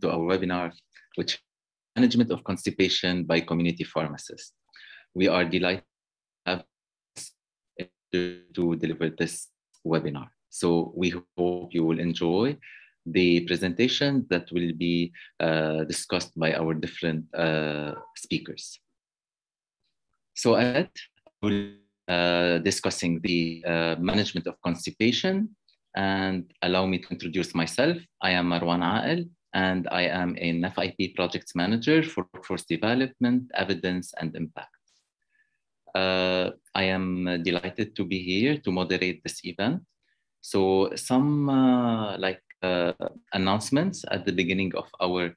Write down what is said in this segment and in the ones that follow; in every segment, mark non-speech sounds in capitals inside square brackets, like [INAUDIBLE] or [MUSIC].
to our webinar, which management of constipation by community pharmacists. We are delighted to deliver this webinar. So we hope you will enjoy the presentation that will be uh, discussed by our different uh, speakers. So at we'll uh, discussing the uh, management of constipation and allow me to introduce myself. I am Marwan Akel and I am an FIP projects manager for workforce development, evidence and impact. Uh, I am delighted to be here to moderate this event. So some uh, like uh, announcements at the beginning of our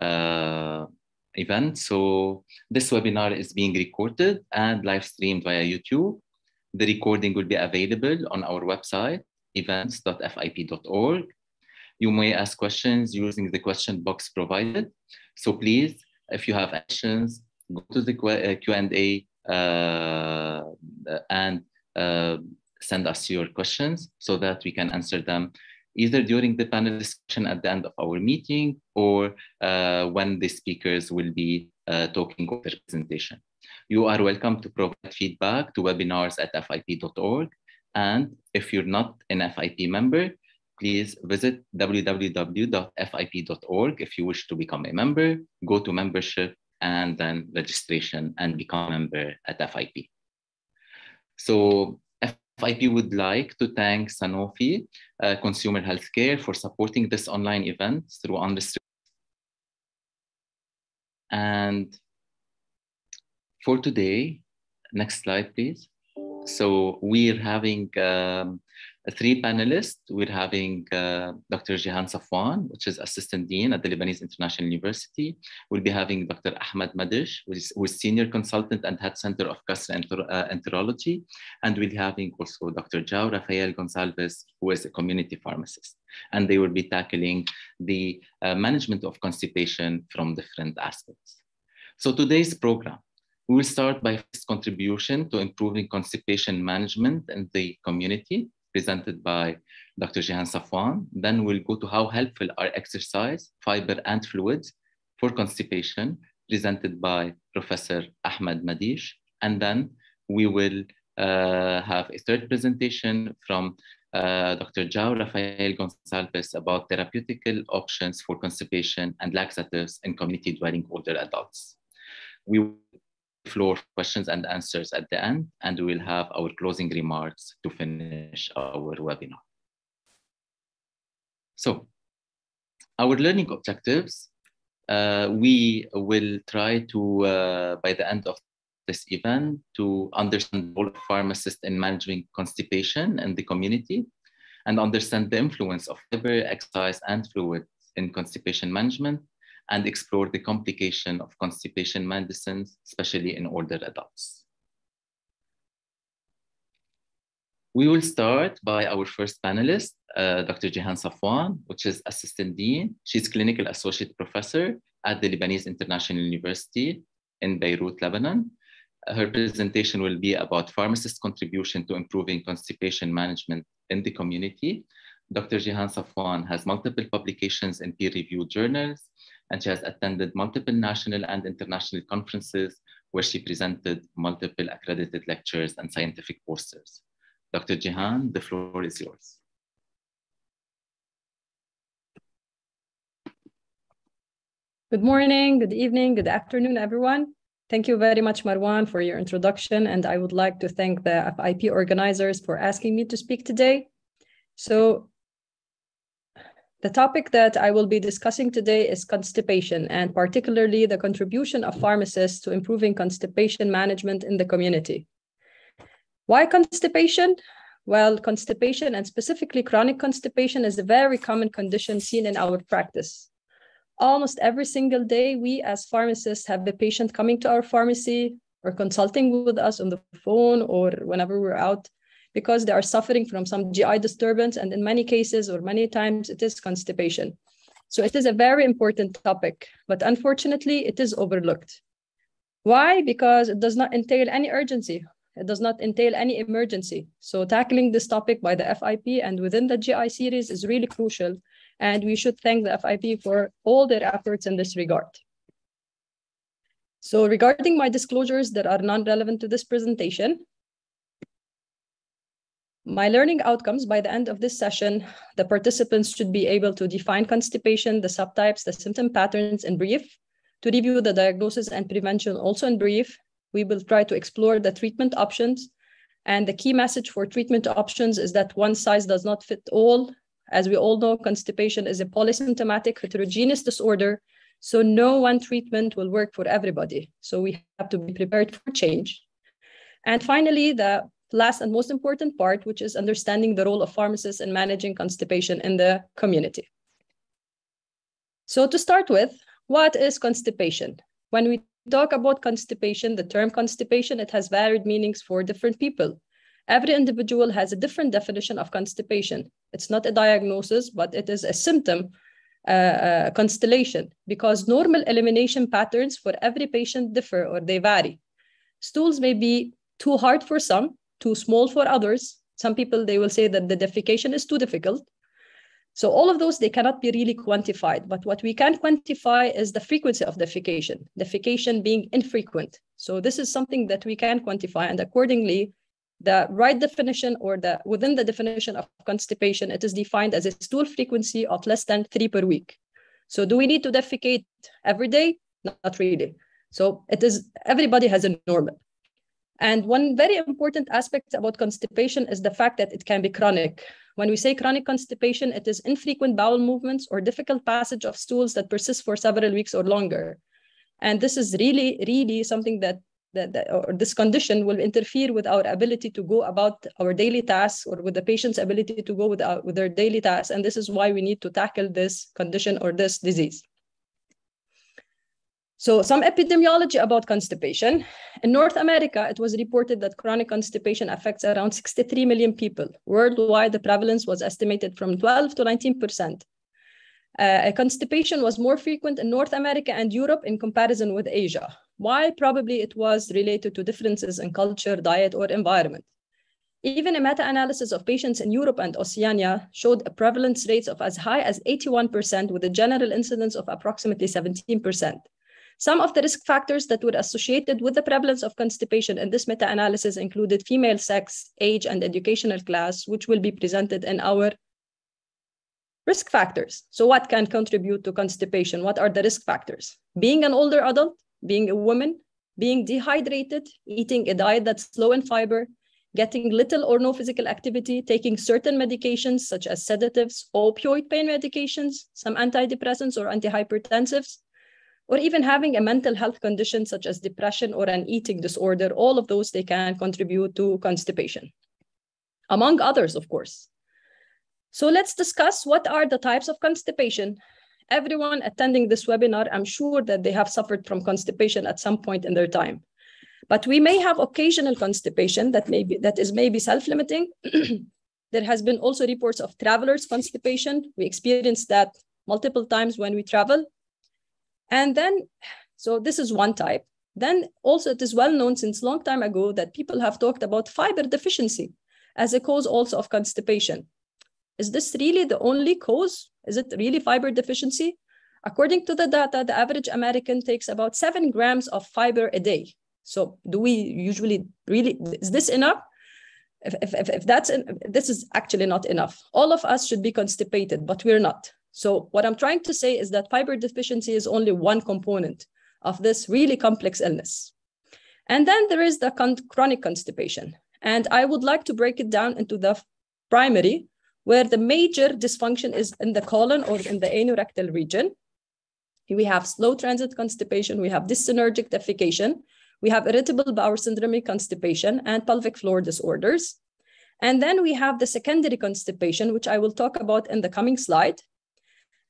uh, event. So this webinar is being recorded and live streamed via YouTube. The recording will be available on our website, events.fip.org. You may ask questions using the question box provided. So please, if you have questions, go to the Q&A uh, and uh, send us your questions so that we can answer them either during the panel discussion at the end of our meeting or uh, when the speakers will be uh, talking their presentation. You are welcome to provide feedback to webinars at fip.org. And if you're not an FIP member, please visit www.fip.org if you wish to become a member, go to membership and then registration and become a member at FIP. So FIP would like to thank Sanofi uh, Consumer Healthcare for supporting this online event through unrestricted. And for today, next slide, please. So we're having um, three panelists. We're having uh, Dr. Jihan Safwan, which is Assistant Dean at the Lebanese International University. We'll be having Dr. Ahmed Madisch, who is, who is Senior Consultant and Head Center of Gastroenterology. And we'll be having also Dr. João Rafael Gonçalves, who is a community pharmacist. And they will be tackling the uh, management of constipation from different aspects. So today's program, we will start by his contribution to improving constipation management in the community presented by Dr. Jihan Safwan. Then we'll go to how helpful are exercise, fiber, and fluids for constipation, presented by Professor Ahmed Madisch. And then we will uh, have a third presentation from uh, Dr. João Rafael Gonçalves about therapeutical options for constipation and laxatives in community dwelling older adults. We floor questions and answers at the end, and we will have our closing remarks to finish our webinar. So our learning objectives, uh, we will try to, uh, by the end of this event, to understand of pharmacists in managing constipation in the community and understand the influence of fiber, exercise, and fluids in constipation management and explore the complication of constipation medicines, especially in older adults. We will start by our first panelist, uh, Dr. Jihan Safwan, which is Assistant Dean. She's Clinical Associate Professor at the Lebanese International University in Beirut, Lebanon. Her presentation will be about pharmacists' contribution to improving constipation management in the community. Dr. Jihan Safwan has multiple publications in peer-reviewed journals, and she has attended multiple national and international conferences where she presented multiple accredited lectures and scientific posters. Dr. Jihan, the floor is yours. Good morning, good evening, good afternoon, everyone. Thank you very much, Marwan, for your introduction. And I would like to thank the FIP organizers for asking me to speak today. So the topic that I will be discussing today is constipation, and particularly the contribution of pharmacists to improving constipation management in the community. Why constipation? Well, constipation and specifically chronic constipation is a very common condition seen in our practice. Almost every single day, we as pharmacists have the patient coming to our pharmacy or consulting with us on the phone or whenever we're out because they are suffering from some GI disturbance. And in many cases, or many times, it is constipation. So it is a very important topic, but unfortunately, it is overlooked. Why? Because it does not entail any urgency. It does not entail any emergency. So tackling this topic by the FIP and within the GI series is really crucial And we should thank the FIP for all their efforts in this regard. So regarding my disclosures that are non-relevant to this presentation, my learning outcomes by the end of this session, the participants should be able to define constipation, the subtypes, the symptom patterns in brief, to review the diagnosis and prevention also in brief. We will try to explore the treatment options. And the key message for treatment options is that one size does not fit all. As we all know, constipation is a polysymptomatic heterogeneous disorder. So no one treatment will work for everybody. So we have to be prepared for change. And finally, the last and most important part, which is understanding the role of pharmacists in managing constipation in the community. So to start with, what is constipation? When we talk about constipation, the term constipation, it has varied meanings for different people. Every individual has a different definition of constipation. It's not a diagnosis, but it is a symptom uh, uh, constellation because normal elimination patterns for every patient differ or they vary. Stools may be too hard for some, too small for others. Some people, they will say that the defecation is too difficult. So all of those, they cannot be really quantified. But what we can quantify is the frequency of defecation, defecation being infrequent. So this is something that we can quantify. And accordingly, the right definition or the within the definition of constipation, it is defined as a stool frequency of less than three per week. So do we need to defecate every day? Not really. So it is everybody has a normal. And one very important aspect about constipation is the fact that it can be chronic. When we say chronic constipation, it is infrequent bowel movements or difficult passage of stools that persist for several weeks or longer. And this is really, really something that, that, that or this condition will interfere with our ability to go about our daily tasks or with the patient's ability to go with, our, with their daily tasks. And this is why we need to tackle this condition or this disease. So some epidemiology about constipation. In North America, it was reported that chronic constipation affects around 63 million people. Worldwide, the prevalence was estimated from 12 to 19%. Uh, constipation was more frequent in North America and Europe in comparison with Asia. Why? Probably it was related to differences in culture, diet, or environment. Even a meta-analysis of patients in Europe and Oceania showed a prevalence rates of as high as 81% with a general incidence of approximately 17%. Some of the risk factors that were associated with the prevalence of constipation in this meta-analysis included female sex, age, and educational class, which will be presented in our risk factors. So what can contribute to constipation? What are the risk factors? Being an older adult, being a woman, being dehydrated, eating a diet that's low in fiber, getting little or no physical activity, taking certain medications such as sedatives, opioid pain medications, some antidepressants or antihypertensives, or even having a mental health condition such as depression or an eating disorder, all of those, they can contribute to constipation, among others, of course. So let's discuss what are the types of constipation. Everyone attending this webinar, I'm sure that they have suffered from constipation at some point in their time. But we may have occasional constipation that, may be, that is maybe self-limiting. [CLEARS THROAT] there has been also reports of travelers constipation. We experienced that multiple times when we travel. And then, so this is one type. Then also it is well known since long time ago that people have talked about fiber deficiency as a cause also of constipation. Is this really the only cause? Is it really fiber deficiency? According to the data, the average American takes about seven grams of fiber a day. So do we usually really, is this enough? If, if, if that's, this is actually not enough. All of us should be constipated, but we're not. So what I'm trying to say is that fiber deficiency is only one component of this really complex illness. And then there is the chronic constipation. And I would like to break it down into the primary, where the major dysfunction is in the colon or in the anorectal region. We have slow transit constipation, we have dyssynergic defecation, we have irritable bowel syndrome constipation and pelvic floor disorders. And then we have the secondary constipation, which I will talk about in the coming slide.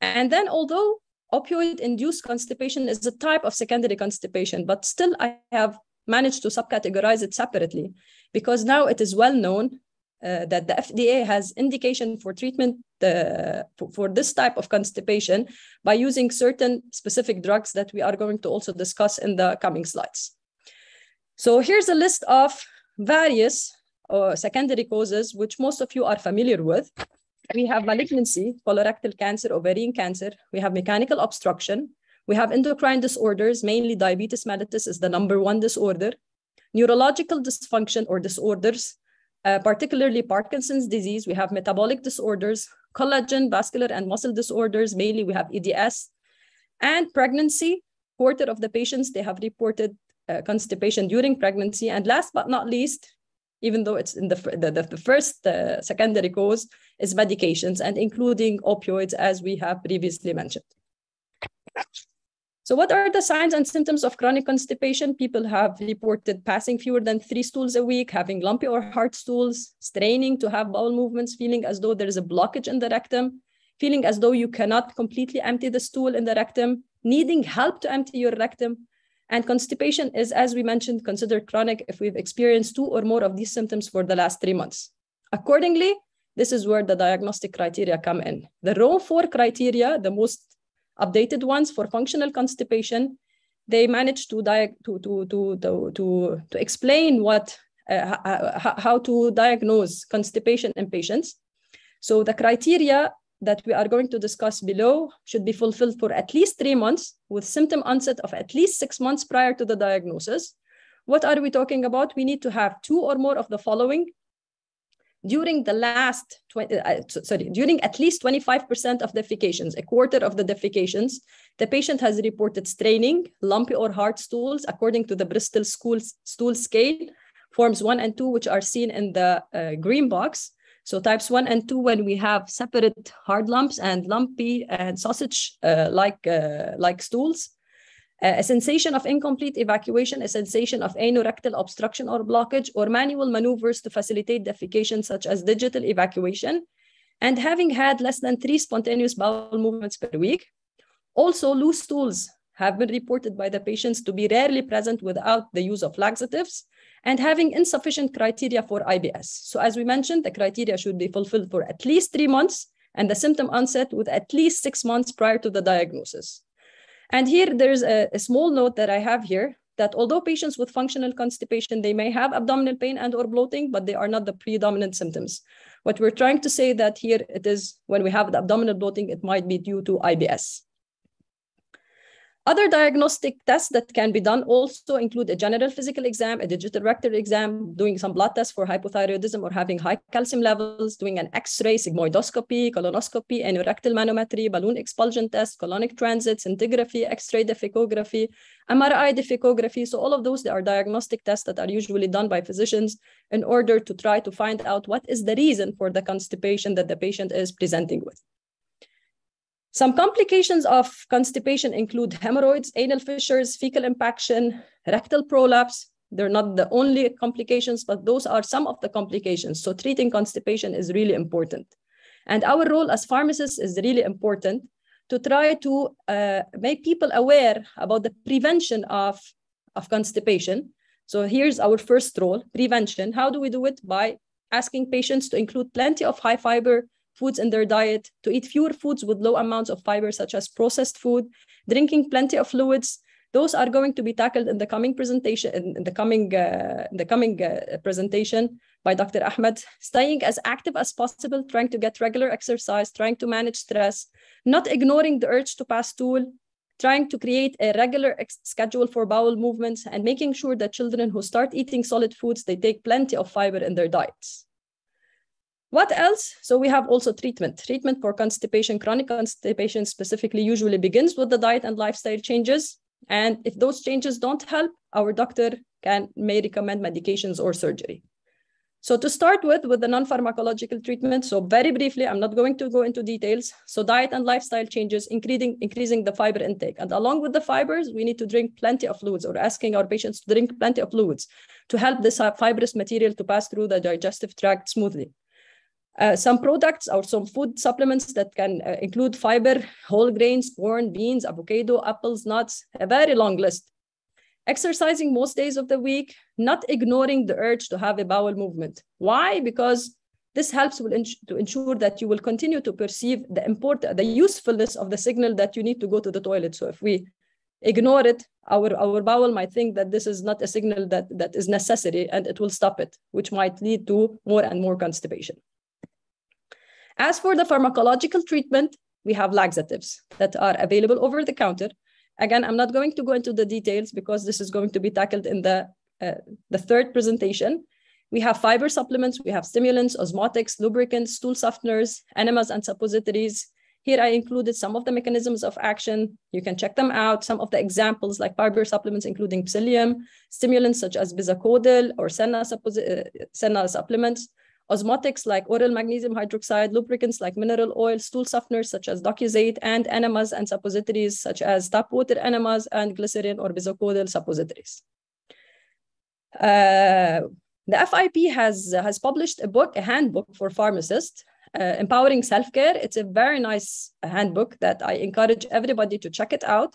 And then although opioid-induced constipation is a type of secondary constipation, but still I have managed to subcategorize it separately because now it is well known uh, that the FDA has indication for treatment uh, for, for, this type of constipation by using certain specific drugs that we are going to also discuss in the coming slides. So here's a list of various uh, secondary causes, which most of you are familiar with. We have malignancy, colorectal cancer, ovarian cancer. We have mechanical obstruction. We have endocrine disorders, mainly diabetes mellitus is the number one disorder. Neurological dysfunction or disorders, uh, particularly Parkinson's disease. We have metabolic disorders, collagen, vascular, and muscle disorders. Mainly, we have EDS. And pregnancy, quarter of the patients, they have reported uh, constipation during pregnancy. And last but not least, even though it's in the, the, the first uh, secondary cause, is medications and including opioids, as we have previously mentioned. So what are the signs and symptoms of chronic constipation? People have reported passing fewer than three stools a week, having lumpy or hard stools, straining to have bowel movements, feeling as though there is a blockage in the rectum, feeling as though you cannot completely empty the stool in the rectum, needing help to empty your rectum. And constipation is, as we mentioned, considered chronic if we've experienced two or more of these symptoms for the last three months. Accordingly, this is where the diagnostic criteria come in. The Rome four criteria, the most updated ones for functional constipation, they managed to, to, to, to, to, to, to explain what, uh, how to diagnose constipation in patients. So the criteria that we are going to discuss below should be fulfilled for at least three months with symptom onset of at least six months prior to the diagnosis. What are we talking about? We need to have two or more of the following during the last 20, uh, sorry, during at least 25% of defecations, a quarter of the defecations, the patient has reported straining, lumpy or hard stools, according to the Bristol School Stool Scale, forms one and two, which are seen in the uh, green box. So types one and two, when we have separate hard lumps and lumpy and sausage-like uh, uh, like stools, a sensation of incomplete evacuation, a sensation of anorectal obstruction or blockage, or manual maneuvers to facilitate defecation, such as digital evacuation, and having had less than three spontaneous bowel movements per week. Also, loose stools have been reported by the patients to be rarely present without the use of laxatives and having insufficient criteria for IBS. So as we mentioned, the criteria should be fulfilled for at least three months and the symptom onset with at least six months prior to the diagnosis. And here there's a, a small note that I have here that although patients with functional constipation, they may have abdominal pain and or bloating, but they are not the predominant symptoms. What we're trying to say that here it is when we have the abdominal bloating, it might be due to IBS. Other diagnostic tests that can be done also include a general physical exam, a digital rectal exam, doing some blood tests for hypothyroidism or having high calcium levels, doing an X-ray, sigmoidoscopy, colonoscopy, anorectal manometry, balloon expulsion test, colonic transit, scintigraphy, X-ray defecography, MRI defecography. So all of those, they are diagnostic tests that are usually done by physicians in order to try to find out what is the reason for the constipation that the patient is presenting with. Some complications of constipation include hemorrhoids, anal fissures, fecal impaction, rectal prolapse. They're not the only complications, but those are some of the complications. So treating constipation is really important. And our role as pharmacists is really important to try to uh, make people aware about the prevention of, of constipation. So here's our first role, prevention. How do we do it? By asking patients to include plenty of high fiber foods in their diet, to eat fewer foods with low amounts of fiber, such as processed food, drinking plenty of fluids. Those are going to be tackled in the coming presentation, in the coming, uh, in the coming uh, presentation by Dr. Ahmed. Staying as active as possible, trying to get regular exercise, trying to manage stress, not ignoring the urge to pass stool, trying to create a regular schedule for bowel movements, and making sure that children who start eating solid foods, they take plenty of fiber in their diets. What else? So we have also treatment. Treatment for constipation, chronic constipation specifically usually begins with the diet and lifestyle changes. And if those changes don't help, our doctor can may recommend medications or surgery. So to start with, with the non-pharmacological treatment, so very briefly, I'm not going to go into details. So diet and lifestyle changes, increasing, increasing the fiber intake. And along with the fibers, we need to drink plenty of fluids or asking our patients to drink plenty of fluids to help this fibrous material to pass through the digestive tract smoothly. Uh, some products or some food supplements that can uh, include fiber, whole grains, corn, beans, avocado, apples, nuts, a very long list. Exercising most days of the week, not ignoring the urge to have a bowel movement. Why? Because this helps to ensure that you will continue to perceive the import, the usefulness of the signal that you need to go to the toilet. So if we ignore it, our, our bowel might think that this is not a signal that, that is necessary and it will stop it, which might lead to more and more constipation. As for the pharmacological treatment, we have laxatives that are available over the counter. Again, I'm not going to go into the details because this is going to be tackled in the, uh, the third presentation. We have fiber supplements, we have stimulants, osmotics, lubricants, stool softeners, enemas, and suppositories. Here I included some of the mechanisms of action. You can check them out. Some of the examples like fiber supplements, including psyllium, stimulants such as bisacodyl or senna, uh, senna supplements, osmotics like oral magnesium hydroxide, lubricants like mineral oil, stool softeners such as docusate, and enemas and suppositories such as tap water enemas and glycerin or bisacodyl suppositories. Uh, the FIP has, has published a book, a handbook for pharmacists, uh, Empowering Self-Care. It's a very nice handbook that I encourage everybody to check it out.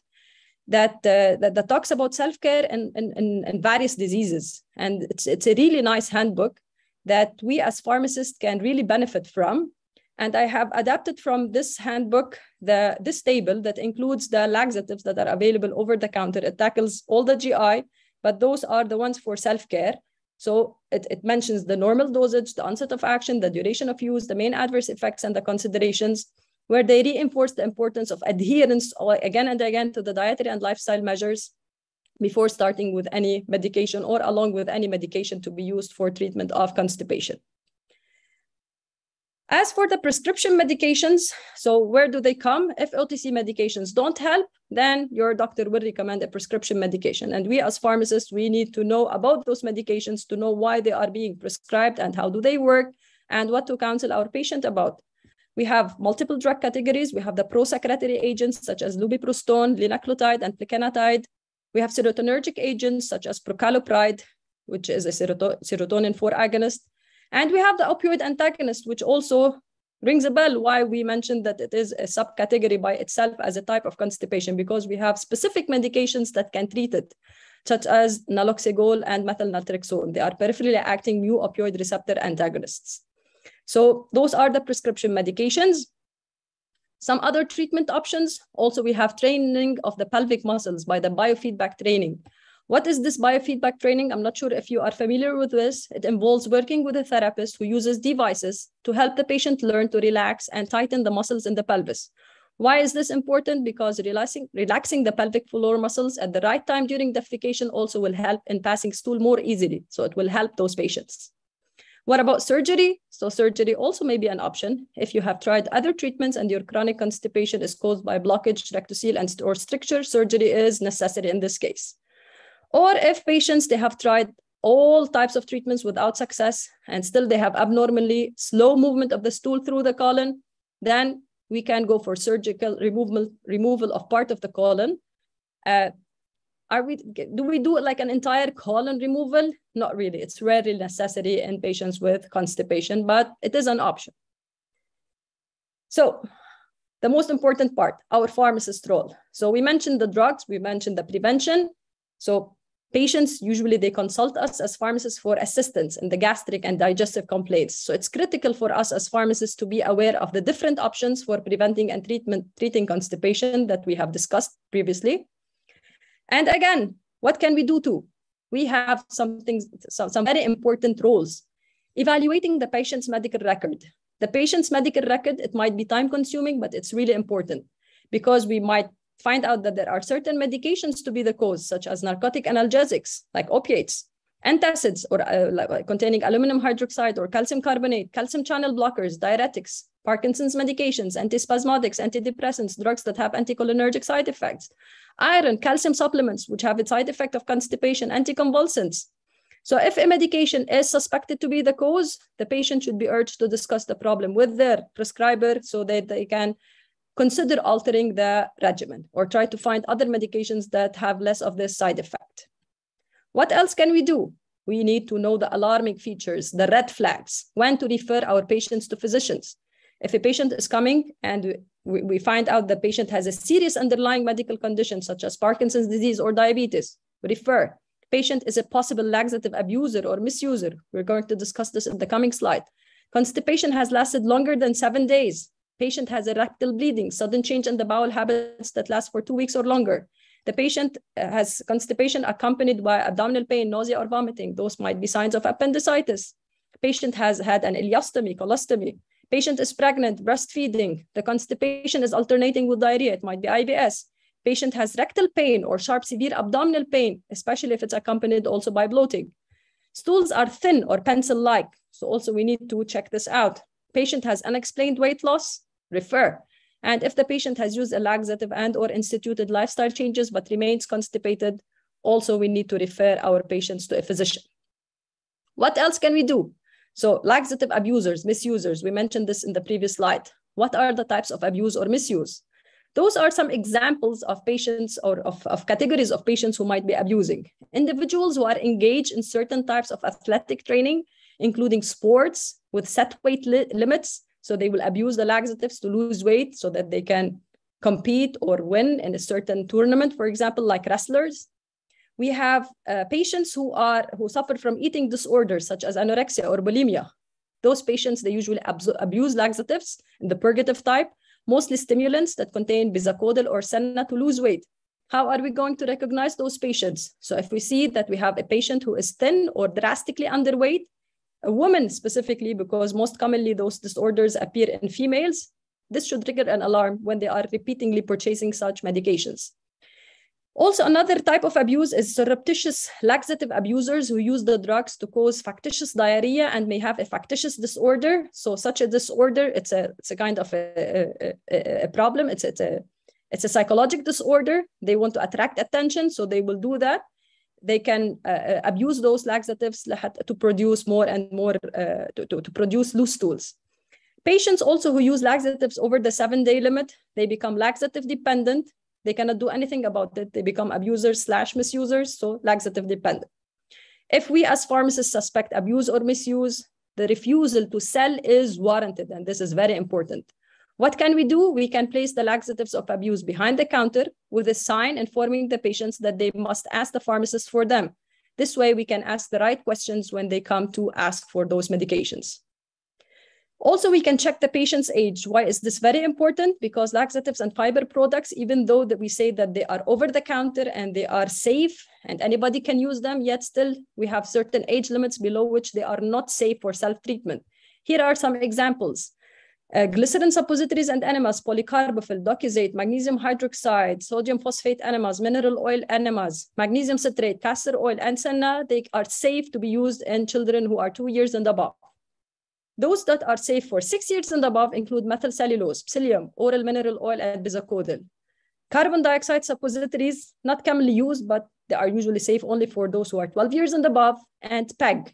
That, uh, that, that talks about self-care and, and, and, and various diseases. And it's, it's a really nice handbook that we as pharmacists can really benefit from. And I have adapted from this handbook the this table that includes the laxatives that are available over the counter. It tackles all the GI, but those are the ones for self-care. So it, it mentions the normal dosage, the onset of action, the duration of use, the main adverse effects, and the considerations, where they reinforce the importance of adherence uh, again and again to the dietary and lifestyle measures before starting with any medication or along with any medication to be used for treatment of constipation. As for the prescription medications, so where do they come? If OTC medications don't help, then your doctor will recommend a prescription medication. And we as pharmacists, we need to know about those medications to know why they are being prescribed and how do they work and what to counsel our patient about. We have multiple drug categories. We have the prosecretory agents such as lubiprostone, linaclotide, and plecanatide. We have serotonergic agents such as prucalopride, which is a serotonin 4 agonist. And we have the opioid antagonist, which also rings a bell why we mentioned that it is a subcategory by itself as a type of constipation, because we have specific medications that can treat it, such as naloxegol and methylnaltrexone. They are peripherally acting mu opioid receptor antagonists. So those are the prescription medications. Some other treatment options, also we have training of the pelvic muscles by the biofeedback training. What is this biofeedback training? I'm not sure if you are familiar with this. It involves working with a therapist who uses devices to help the patient learn to relax and tighten the muscles in the pelvis. Why is this important? Because relaxing, relaxing the pelvic floor muscles at the right time during defecation also will help in passing stool more easily. So it will help those patients. What about surgery? So surgery also may be an option if you have tried other treatments and your chronic constipation is caused by blockage, rectocele, and or stricture, surgery is necessary in this case. Or if patients, they have tried all types of treatments without success and still they have abnormally slow movement of the stool through the colon, then we can go for surgical removal, removal of part of the colon. Uh, are we do we do like an entire colon removal? Not really. It's rarely necessary in patients with constipation but it is an option. So the most important part our pharmacist role. So we mentioned the drugs we mentioned the prevention. So patients usually they consult us as pharmacists for assistance in the gastric and digestive complaints. So it's critical for us as pharmacists to be aware of the different options for preventing and treatment treating constipation that we have discussed previously and again, what can we do too? We have some things, some, some very important roles. Evaluating the patient's medical record. The patient's medical record, it might be time consuming, but it's really important because we might find out that there are certain medications to be the cause, such as narcotic analgesics like opiates, antacids or uh, containing aluminum hydroxide or calcium carbonate, calcium channel blockers, diuretics, Parkinson's medications, antispasmodics, antidepressants, drugs that have anticholinergic side effects, iron, calcium supplements, which have a side effect of constipation, anticonvulsants. So if a medication is suspected to be the cause, the patient should be urged to discuss the problem with their prescriber so that they can consider altering the regimen or try to find other medications that have less of this side effect. What else can we do? We need to know the alarming features, the red flags, when to refer our patients to physicians. If a patient is coming and we, we find out the patient has a serious underlying medical condition such as Parkinson's disease or diabetes, refer. Patient is a possible laxative abuser or misuser. We're going to discuss this in the coming slide. Constipation has lasted longer than seven days. Patient has a rectal bleeding, sudden change in the bowel habits that last for two weeks or longer. The patient uh, has constipation accompanied by abdominal pain, nausea, or vomiting. Those might be signs of appendicitis. Patient has had an ileostomy, colostomy, Patient is pregnant, breastfeeding. The constipation is alternating with diarrhea. It might be IBS. Patient has rectal pain or sharp severe abdominal pain, especially if it's accompanied also by bloating. Stools are thin or pencil-like. So also we need to check this out. Patient has unexplained weight loss, refer. And if the patient has used a laxative and or instituted lifestyle changes but remains constipated, also we need to refer our patients to a physician. What else can we do? So laxative abusers, misusers, we mentioned this in the previous slide. What are the types of abuse or misuse? Those are some examples of patients or of, of categories of patients who might be abusing. Individuals who are engaged in certain types of athletic training, including sports with set weight li limits. So they will abuse the laxatives to lose weight so that they can compete or win in a certain tournament, for example, like wrestlers. We have uh, patients who are who suffer from eating disorders such as anorexia or bulimia. Those patients, they usually abuse laxatives in the purgative type mostly stimulants that contain bisacodyl or senna to lose weight. How are we going to recognize those patients? So if we see that we have a patient who is thin or drastically underweight, a woman specifically, because most commonly those disorders appear in females, this should trigger an alarm when they are repeatedly purchasing such medications. Also, another type of abuse is surreptitious laxative abusers who use the drugs to cause factitious diarrhea and may have a factitious disorder. So, such a disorder, it's a it's a kind of a, a, a problem. It's it's a it's a psychological disorder. They want to attract attention, so they will do that. They can uh, uh abuse those laxatives to produce more and more uh, to, to, to produce loose stools. Patients also who use laxatives over the seven day limit, they become laxative dependent they cannot do anything about it. They become abusers slash misusers, so laxative dependent. If we as pharmacists suspect abuse or misuse, the refusal to sell is warranted, and this is very important. What can we do? We can place the laxatives of abuse behind the counter with a sign informing the patients that they must ask the pharmacist for them. This way, we can ask the right questions when they come to ask for those medications. Also, we can check the patient's age. Why is this very important? Because laxatives and fiber products, even though that we say that they are over the counter and they are safe and anybody can use them, yet still we have certain age limits below which they are not safe for self-treatment. Here are some examples. Uh, glycerin suppositories and enemas, polycarbophil, docusate, magnesium hydroxide, sodium phosphate enemas, mineral oil enemas, magnesium citrate, castor oil, and senna, they are safe to be used in children who are two years and above. Those that are safe for six years and above include methylcellulose, psyllium, oral mineral oil, and bisacodyl. Carbon dioxide suppositories, not commonly used, but they are usually safe only for those who are 12 years and above, and PEG,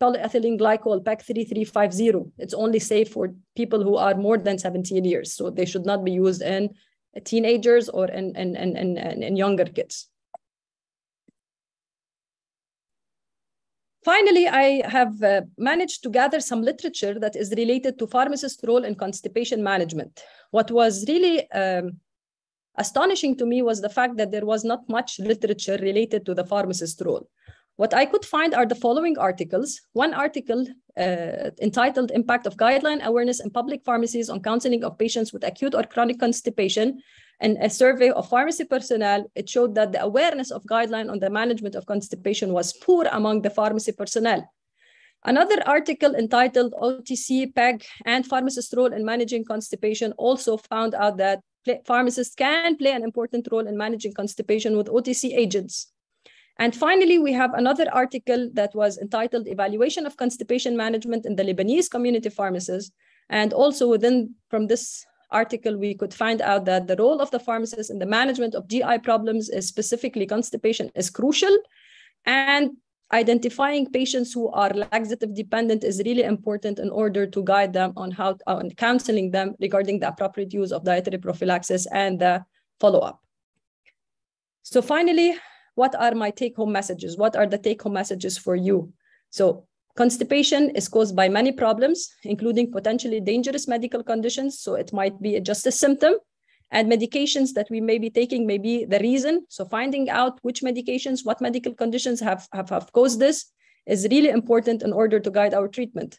polyethylene glycol, PEG 3350. It's only safe for people who are more than 17 years. So they should not be used in teenagers or in, in, in, in, in younger kids. Finally, I have uh, managed to gather some literature that is related to pharmacist role in constipation management. What was really um, astonishing to me was the fact that there was not much literature related to the pharmacist role. What I could find are the following articles. One article uh, entitled Impact of Guideline Awareness in Public Pharmacies on Counseling of Patients with Acute or Chronic Constipation in a survey of pharmacy personnel, it showed that the awareness of guideline on the management of constipation was poor among the pharmacy personnel. Another article entitled OTC, PEG, and pharmacist role in managing constipation also found out that pharmacists can play an important role in managing constipation with OTC agents. And finally, we have another article that was entitled Evaluation of Constipation Management in the Lebanese Community Pharmacies. And also within from this article, we could find out that the role of the pharmacist in the management of GI problems is specifically constipation is crucial. And identifying patients who are laxative dependent is really important in order to guide them on how on counseling them regarding the appropriate use of dietary prophylaxis and the follow-up. So finally, what are my take-home messages? What are the take-home messages for you? So Constipation is caused by many problems, including potentially dangerous medical conditions. So it might be just a symptom and medications that we may be taking may be the reason. So finding out which medications, what medical conditions have, have, have caused this is really important in order to guide our treatment.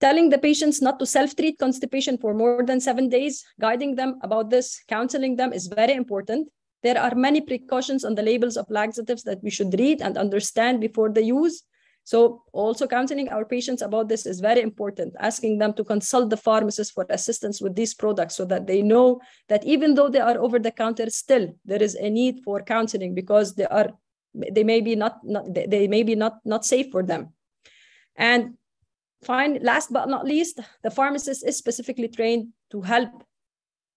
Telling the patients not to self-treat constipation for more than seven days, guiding them about this, counseling them is very important. There are many precautions on the labels of laxatives that we should read and understand before the use So also counseling our patients about this is very important, asking them to consult the pharmacist for assistance with these products so that they know that even though they are over the counter, still there is a need for counseling because they are they may be not, not they may be not not safe for them. And fine, last but not least, the pharmacist is specifically trained to help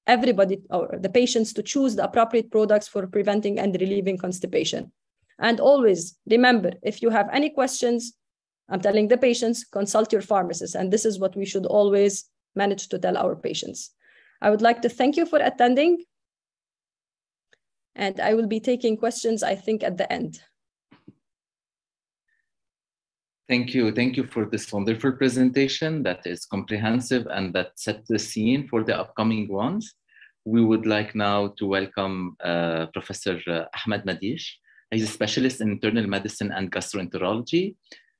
everybody or the patients to choose the appropriate products for preventing and relieving constipation. And always remember, if you have any questions, I'm telling the patients, consult your pharmacist. And this is what we should always manage to tell our patients. I would like to thank you for attending. And I will be taking questions, I think, at the end. Thank you. Thank you for this wonderful presentation that is comprehensive and that set the scene for the upcoming ones. We would like now to welcome uh, Professor uh, Ahmed Madisch. He's a specialist in internal medicine and gastroenterology.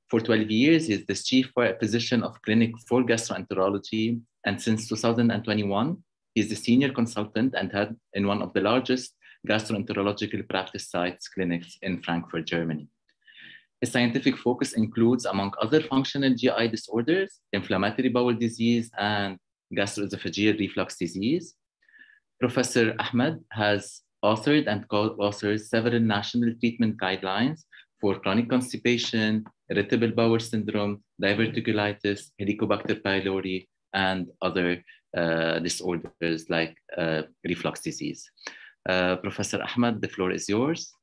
For 12 years, he's the chief physician of clinic for gastroenterology. And since 2021, he's the senior consultant and head in one of the largest gastroenterological practice sites clinics in Frankfurt, Germany. His scientific focus includes, among other functional GI disorders, inflammatory bowel disease and gastroesophageal reflux disease. Professor Ahmed has authored and co-authored several national treatment guidelines for chronic constipation, irritable bowel syndrome, diverticulitis, Helicobacter pylori, and other uh, disorders like uh, reflux disease. Uh, Professor Ahmed, the floor is yours.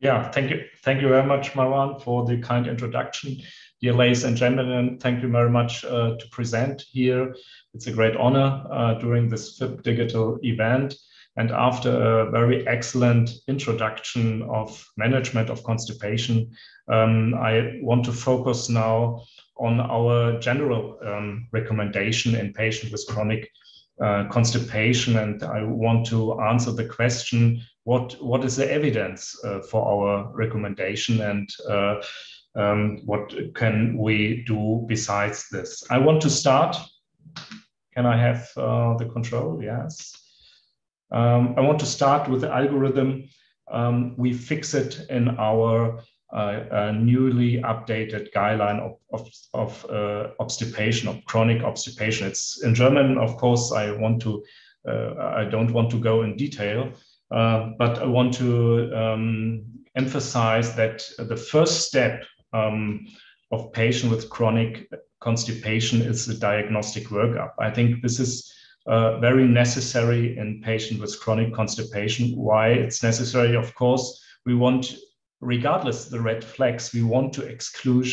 Yeah, thank you. Thank you very much, Marwan, for the kind introduction. Dear ladies and gentlemen, thank you very much uh, to present here. It's a great honor uh, during this FIP digital event. And after a very excellent introduction of management of constipation, um, I want to focus now on our general um, recommendation in patients with chronic uh, constipation. And I want to answer the question, what, what is the evidence uh, for our recommendation and uh, um, what can we do besides this? I want to start. Can I have uh, the control? Yes. Um, I want to start with the algorithm. Um, we fix it in our uh, uh, newly updated guideline of, of, of uh, obstipation, of chronic obstipation. It's in German, of course, I want to, uh, I don't want to go in detail, uh, but I want to um, emphasize that the first step um, of patient with chronic constipation is the diagnostic workup. I think this is uh, very necessary in patients with chronic constipation. Why it's necessary? Of course, we want, regardless the red flags, we want to exclude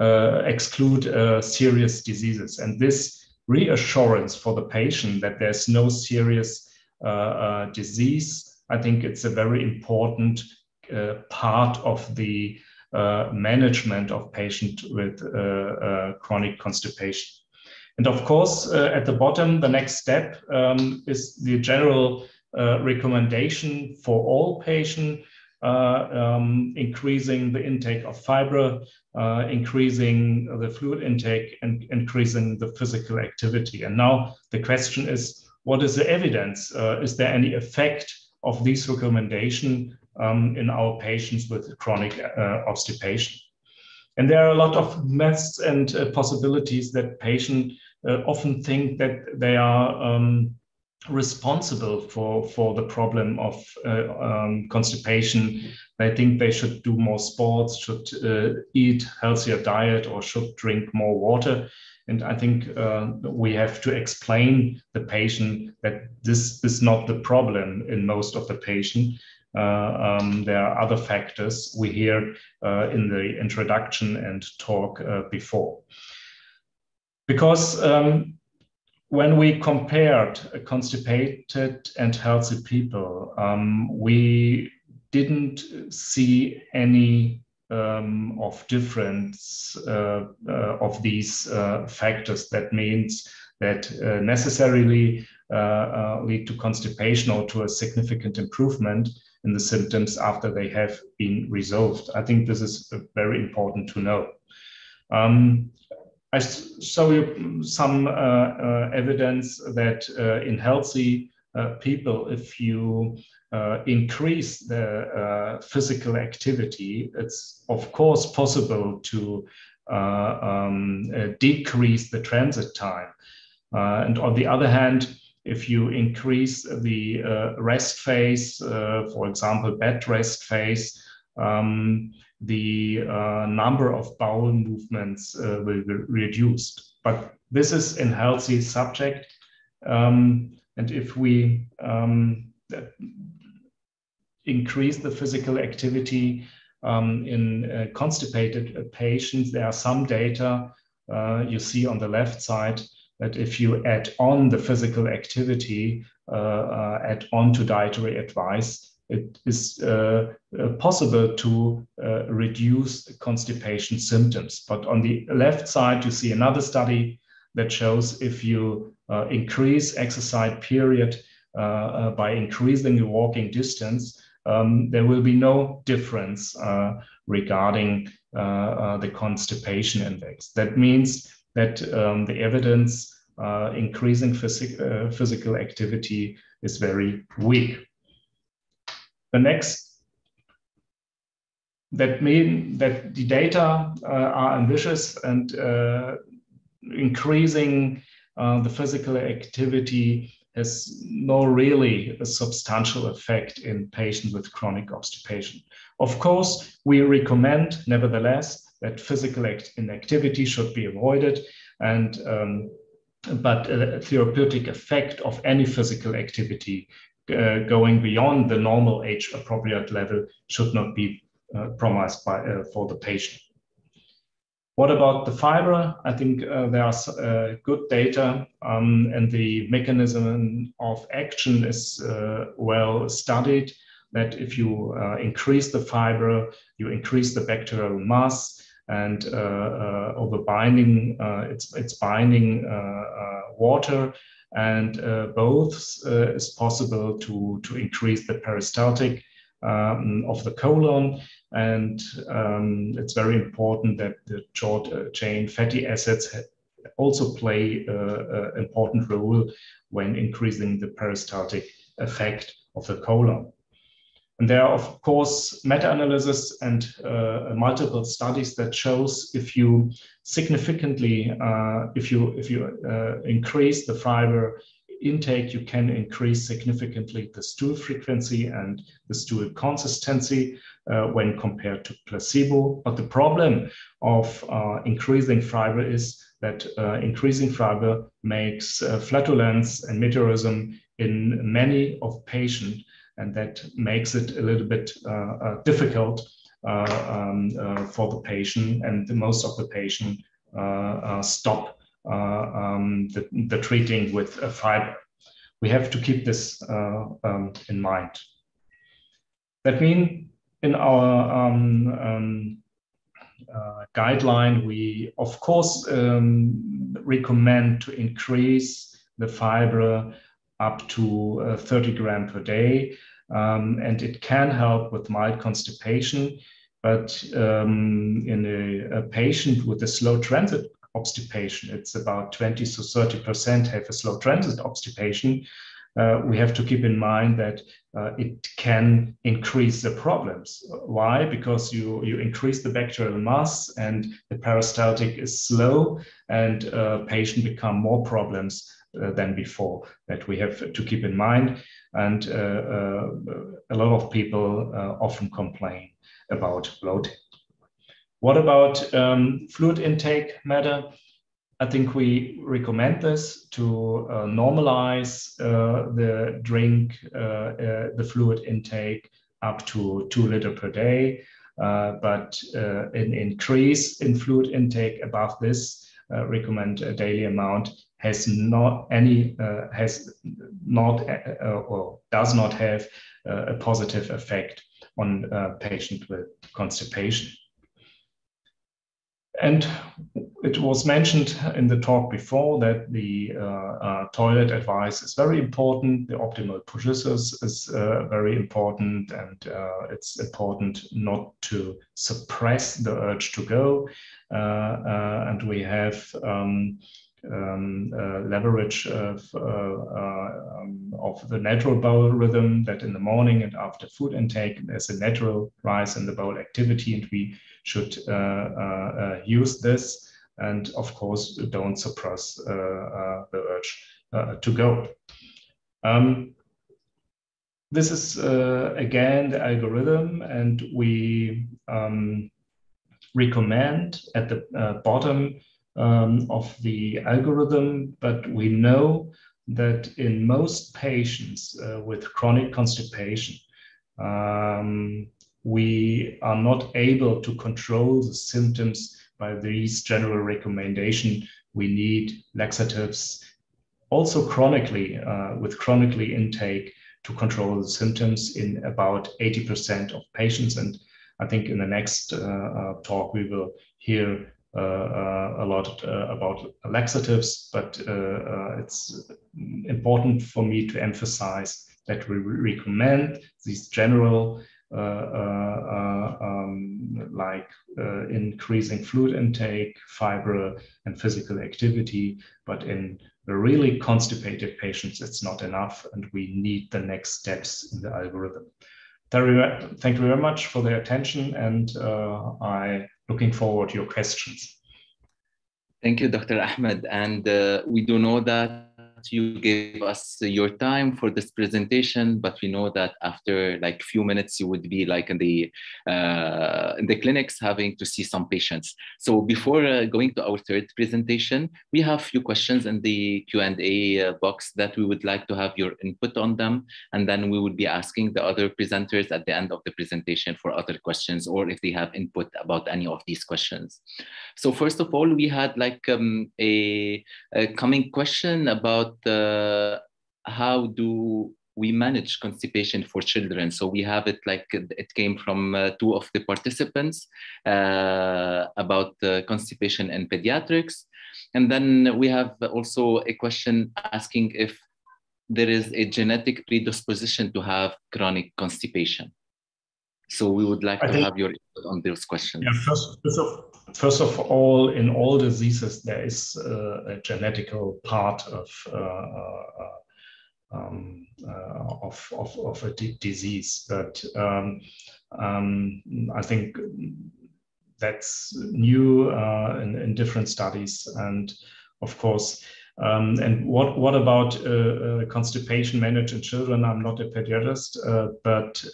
uh, exclude uh, serious diseases, and this reassurance for the patient that there's no serious uh, uh, disease. I think it's a very important uh, part of the management of patient with chronic constipation. And of course, uh, at the bottom, the next step um, is the general uh, recommendation for all patients, uh, um, increasing the intake of fiber, uh, increasing the fluid intake, and increasing the physical activity. And now the question is, what is the evidence? Uh, is there any effect of these recommendation um, in our patients with chronic uh, obstipation? And there are a lot of myths and uh, possibilities that patients uh, often think that they are um, responsible for, for the problem of uh, um, constipation. They think they should do more sports, should uh, eat healthier diet, or should drink more water. And I think uh, we have to explain the patient that this is not the problem in most of the patient. Uh, um, there are other factors we hear uh, in the introduction and talk uh, before. Because um, when we compared constipated and healthy people, um, we didn't see any um, of difference uh, uh, of these uh, factors. That means that necessarily lead to constipation or to a significant improvement in the symptoms after they have been resolved. I think this is very important to know. Um, I show you some uh, uh, evidence that uh, in healthy people, if you uh, increase the uh, physical activity, it's of course possible to uh, um, uh, decrease the transit time. Uh, and on the other hand, if you increase the rest phase, for example, bed rest phase, um, the number of bowel movements will be reduced. But this is in healthy subject. Um, and if we um, increase the physical activity um, in uh, constipated uh, patients, there are some data uh, you see on the left side that if you add on the physical activity, uh, uh add on to dietary advice, it is uh, possible to reduce constipation symptoms. But on the left side, you see another study that shows if you increase exercise period by increasing the walking distance, um, there will be no difference uh, regarding uh, uh, the constipation index. That means that um, the evidence increasing phys physical activity is very weak. The next that mean that the data uh, are ambitious and uh, increasing uh, the physical activity has no really a substantial effect in patients with chronic obstipation. Of course, we recommend, nevertheless, that physical inactivity should be avoided, and um, but a therapeutic effect of any physical activity uh, going beyond the normal age-appropriate level should not be uh, promised by, uh, for the patient. What about the fiber? I think uh, there are uh, good data um, and the mechanism of action is uh, well studied that if you increase the fiber, you increase the bacterial mass and uh, uh, over binding, it's, it's binding water and both is possible to, to increase the peristaltic um, of the colon and um, it's very important that the short uh, chain fatty acids also play an uh, important role when increasing the peristaltic effect of the colon. And there are, of course, meta-analysis and uh, multiple studies that shows if you significantly, uh, if you if you uh, increase the fiber intake, you can increase significantly the stool frequency and the stool consistency uh, when compared to placebo. But the problem of uh, increasing fiber is that uh, increasing fiber makes flatulence and meteorism in many of patients, and that makes it a little bit uh, uh, difficult um, for the patient, and most of the patient stop um, the, the, treating with a fiber. We have to keep this um, in mind. That means in our um, um, uh, guideline, we of course um, recommend to increase the fiber up to uh, 30 gram per day. Um, and it can help with mild constipation. But um, in a, a, patient with a slow transit obstipation, it's about 20 to 30% have a slow transit obstipation uh, we have to keep in mind that uh, it can increase the problems. Why? Because you, you increase the bacterial mass and the peristaltic is slow and uh, patient become more problems than before that we have to keep in mind. And uh, uh, a lot of people often complain about bloating. What about um, fluid intake matter? I think we recommend this to uh, normalize uh, the drink, uh, uh the fluid intake up to two liter per day, uh, but uh, an increase in fluid intake above this recommend a daily amount has not any has not or does not have a positive effect on a patient with constipation. And it was mentioned in the talk before that the uh, uh, toilet advice is very important. The optimal positions is uh, very important, and uh, it's important not to suppress the urge to go. Uh, uh, and we have um, um, uh, leverage of, uh, uh, um, of the natural bowel rhythm that in the morning and after food intake there's a natural rise in the bowel activity and we should use this and of course don't suppress the urge to go. Um, this is uh, again the algorithm and we um, recommend at the uh, bottom um, of the algorithm, but we know that in most patients uh, with chronic constipation, um, we are not able to control the symptoms by these general recommendation. We need laxatives, also chronically, uh, with chronically intake to control the symptoms in about 80% of patients. And I think in the next uh, uh talk, we will hear a lot uh, about laxatives, but it's important for me to emphasize that we recommend these general uh, uh, um, like uh, increasing fluid intake, fiber, and physical activity. But in really constipated patients, it's not enough, and we need the next steps in the algorithm. Thank you very much for the attention, and I looking forward to your questions. Thank you, Dr. Ahmed. And uh, we do know that you gave us your time for this presentation, but we know that after like few minutes, you would be like in the uh, in the clinics having to see some patients. So before uh, going to our third presentation, we have a few questions in the Q&A uh, box that we would like to have your input on them. And then we would be asking the other presenters at the end of the presentation for other questions or if they have input about any of these questions. So first of all, we had like um, a, a coming question about about how do we manage constipation for children. So we have it like it came from uh, two of the participants uh, about uh, constipation and pediatrics. And then we have also a question asking if there is a genetic predisposition to have chronic constipation. So we would like I to think, have your input on those questions. Yeah, first, first, of, first of all, in all diseases, there is uh, a genetical part of uh, uh um, of, of, of a disease. But um, um, I think that's new in, in different studies. And of course, um, and what what about uh, uh, constipation managed in children? I'm not a pediatrist, uh, but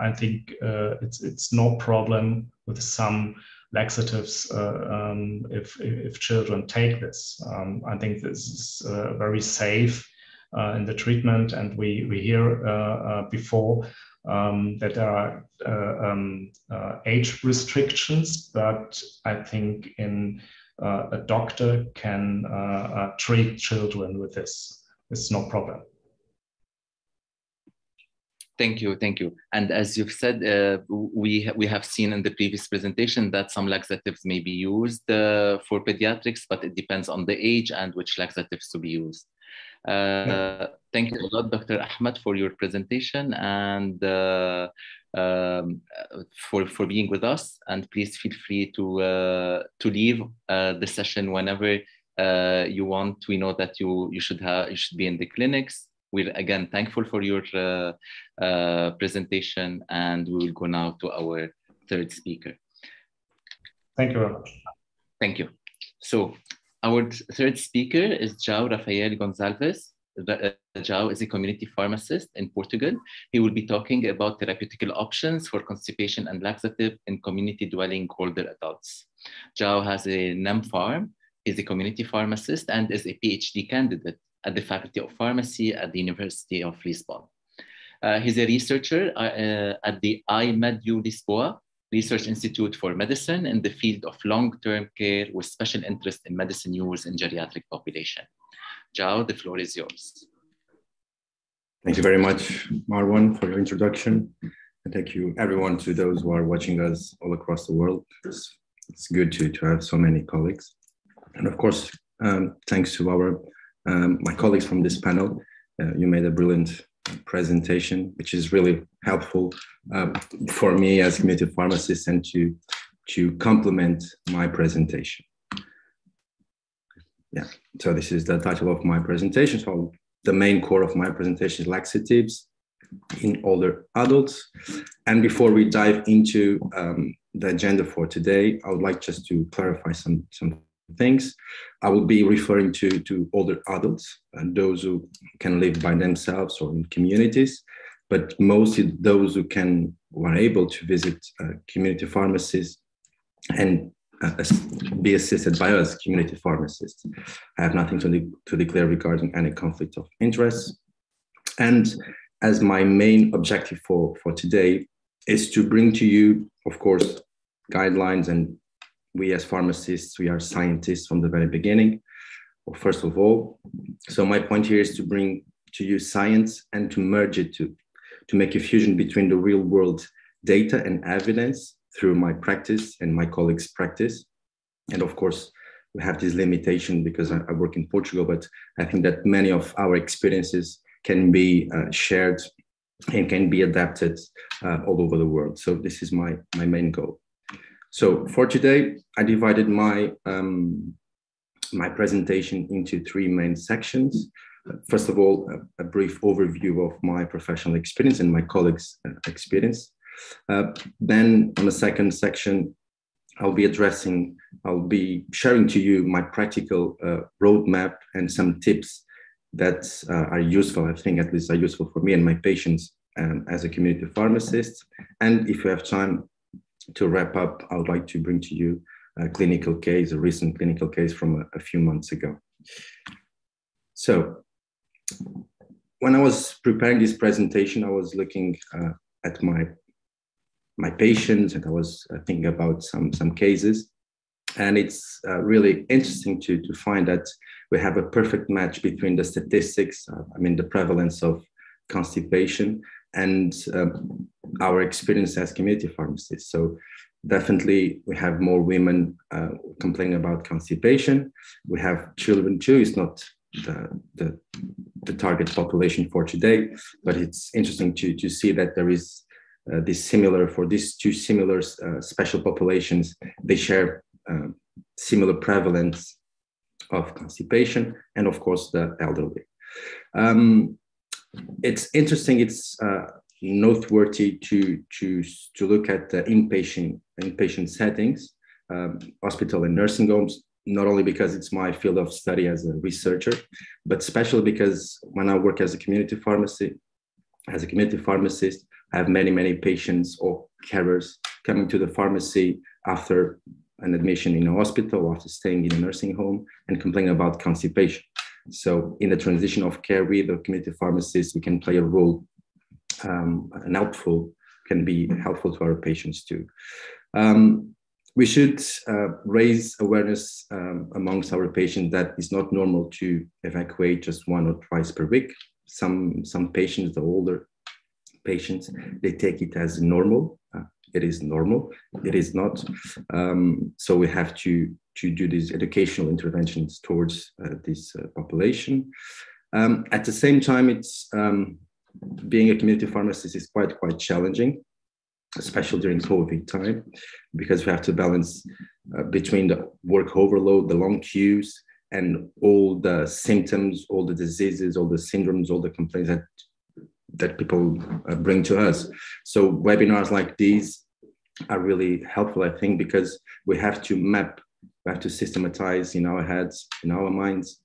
I think it's it's no problem with some laxatives uh, um, if if children take this. Um, I think this is very safe in the treatment, and we we hear before. Um, that there are um, age restrictions, but I think in uh, a doctor can uh, uh, treat children with this. It's no problem. Thank you, thank you. And as you've said, uh, we we have seen in the previous presentation that some laxatives may be used uh, for pediatrics, but it depends on the age and which laxatives to be used. Uh, yeah. Thank you a lot, Dr. Ahmed, for your presentation, and um, for, for being with us. And please feel free to, uh, to leave uh, the session whenever uh, you want. We know that you, you, should have, you should be in the clinics. We're again thankful for your uh, uh, presentation and we will go now to our third speaker. Thank you very much. Thank you. So our third speaker is João Rafael Gonçalves. João is a community pharmacist in Portugal. He will be talking about therapeutic options for constipation and laxative in community dwelling older adults. João has a MPharm, is a community pharmacist, and is a PhD candidate at the Faculty of Pharmacy at the University of Lisbon. Uh, he's a researcher uh, uh at the iMed.ULisboa Research Institute for Medicine in the field of long-term care with special interest in medicine use in geriatric population. João, the floor is yours. Thank you very much, Marwan, for your introduction. And thank you, everyone, to those who are watching us all across the world. It's, it's good to, to have so many colleagues. And of course, um, thanks to our um, my colleagues from this panel. Uh, you made a brilliant presentation, which is really helpful um, for me as a community pharmacist and to, to complement my presentation. yeah, so this is the title of my presentation. So the main core of my presentation is laxatives in older adults. And before we dive into um, the agenda for today, I would like just to clarify some, some things. I will be referring to, to older adults and those who can live by themselves or in communities, but mostly those who can who are able to visit community pharmacies and uh, be assisted by us, community pharmacists. I have nothing to, de to declare regarding any conflict of interest. And as my main objective for, for today is to bring to you, of course, guidelines. And we as pharmacists, we are scientists from the very beginning, well, first of all. So my point here is to bring to you science and to merge it to, to make a fusion between the real world data and evidence through my practice and my colleagues' practice. And of course, we have this limitation because I, I work in Portugal, but I think that many of our experiences can be uh, shared and can be adapted uh, all over the world. So this is my, my main goal. So for today, I divided my, um, my presentation into three main sections. First of all, a, a, brief overview of my professional experience and my colleagues' experience. Uh, then on the second section, I'll be addressing, I'll be sharing to you my practical uh, roadmap and some tips that uh, are useful, I think at least are useful for me and my patients um, as a community pharmacist. And if you have time to wrap up, I would like to bring to you a clinical case, a recent clinical case from a, a few months ago. So when I was preparing this presentation, I was looking uh, at my my patients and I was uh, thinking about some some cases. And it's uh, really interesting to, to find that we have a perfect match between the statistics, uh, I mean, the prevalence of constipation and um, our experience as community pharmacists. So definitely we have more women uh, complaining about constipation. We have children too. It's not the, the, the, target population for today, but it's interesting to, to see that there is uh, this similar, for these two similar uh, special populations, they share uh, similar prevalence of constipation and of course the elderly. Um, it's interesting, it's uh, noteworthy to, to, to look at the inpatient, inpatient settings, um, hospital and nursing homes, not only because it's my field of study as a researcher, but especially because when I work as a community pharmacy, as a community pharmacist, I have many, many patients or carers coming to the pharmacy after an admission in a hospital, after staying in a nursing home, and complaining about constipation. So, in the transition of care, we, the community pharmacists, we can play a role um, and helpful, can be helpful to our patients too. Um, we should uh, raise awareness um, amongst our patients that it's not normal to evacuate just one or twice per week. Some some patients, the older patients, they take it as normal. It is normal. It is not. Um, so we have to to do these educational interventions towards uh, this uh, population. Um, at the same time, it's um, being a community pharmacist is quite quite challenging, especially during COVID time, because we have to balance uh, between the work overload, the long queues, and all the symptoms, all the diseases, all the syndromes, all the complaints that that people uh, bring to us. So webinars like these are really helpful, I think, because we have to map, we have to systematize in our heads, in our minds,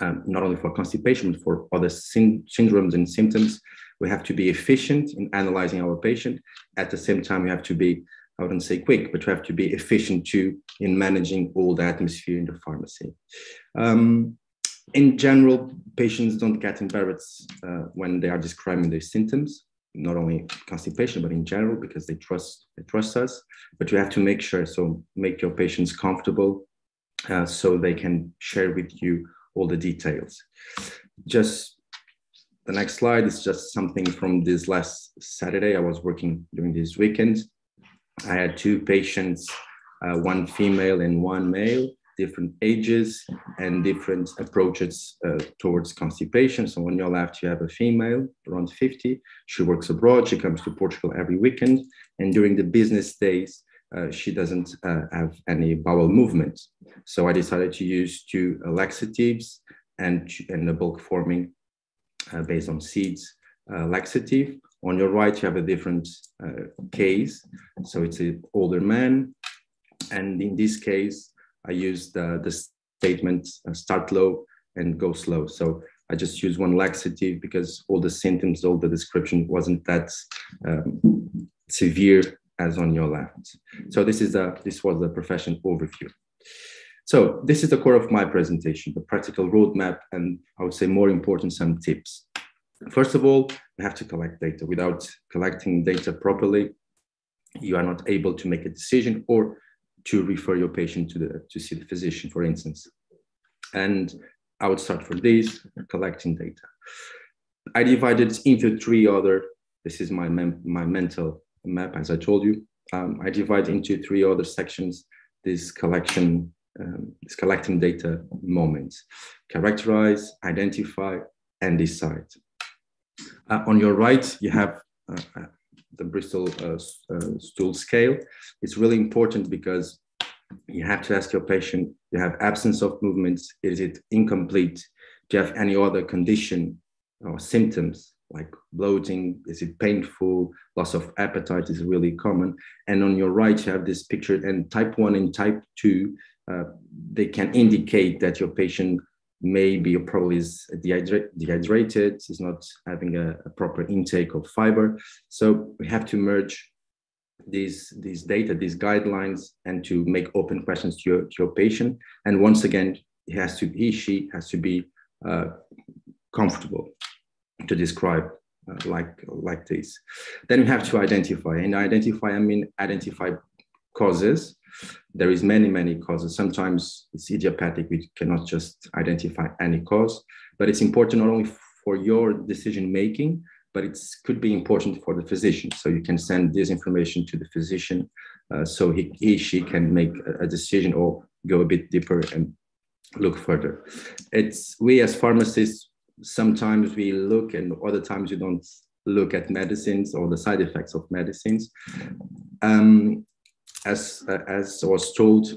um, not only for constipation, but for other syndromes and symptoms. We have to be efficient in analyzing our patient. At the same time, we have to be, I wouldn't say quick, but we have to be efficient too in managing all the atmosphere in the pharmacy. Um, in general, patients don't get embarrassed uh, when they are describing their symptoms, not only constipation, but in general, because they trust they trust us. But you have to make sure so make your patients comfortable, uh, so they can share with you all the details. Just the next slide is just something from this last Saturday. I was working during this weekend. I had two patients, uh, one female and one male different ages and different approaches uh, towards constipation. So on your left, you have a female around 50. She works abroad. She comes to Portugal every weekend. And during the business days, uh, she doesn't uh, have any bowel movement. So I decided to use two laxatives and, and a bulk forming uh, based on seeds uh, laxative. On your right, you have a different uh, case. So it's an older man. And in this case, I used the statement start low and go slow. So I just use one laxative because all the symptoms, all the description wasn't that um, severe as on your left. So this is the this was the profession overview. So this is the core of my presentation, the practical roadmap, and I would say more important, some tips. First of all, you have to collect data. Without collecting data properly, you are not able to make a decision or to refer your patient to the to see the physician, for instance. And I would start for this, collecting data. I divided into three other, this is my, my mental map, as I told you. Um, I divide into three other sections this collection, um, this collecting data moments. Characterize, identify, and decide. Uh, on your right, you have uh, uh the Bristol uh, uh, stool scale. It's really important because you have to ask your patient, you have absence of movements, is it incomplete? Do you have any other condition or symptoms like bloating? Is it painful? Loss of appetite is really common. And on your right, you have this picture and type one and type two, uh, they can indicate that your patient maybe or probably is dehydrated, is not having a, a proper intake of fiber. So we have to merge these these data, these guidelines, and to make open questions to your to your patient. And once again, he has to he she has to be uh, comfortable to describe uh, like like this. Then you have to identify, and identify I mean identify causes. There is many many causes. Sometimes it's idiopathic. We cannot just identify any cause, but it's important not only for your decision making, but it could be important for the physician. So you can send this information to the physician uh, so he, he, she can make a, decision or go a bit deeper and look further. It's we as pharmacists, sometimes we look and other times we don't look at medicines or the side effects of medicines. Um, as, uh, as was told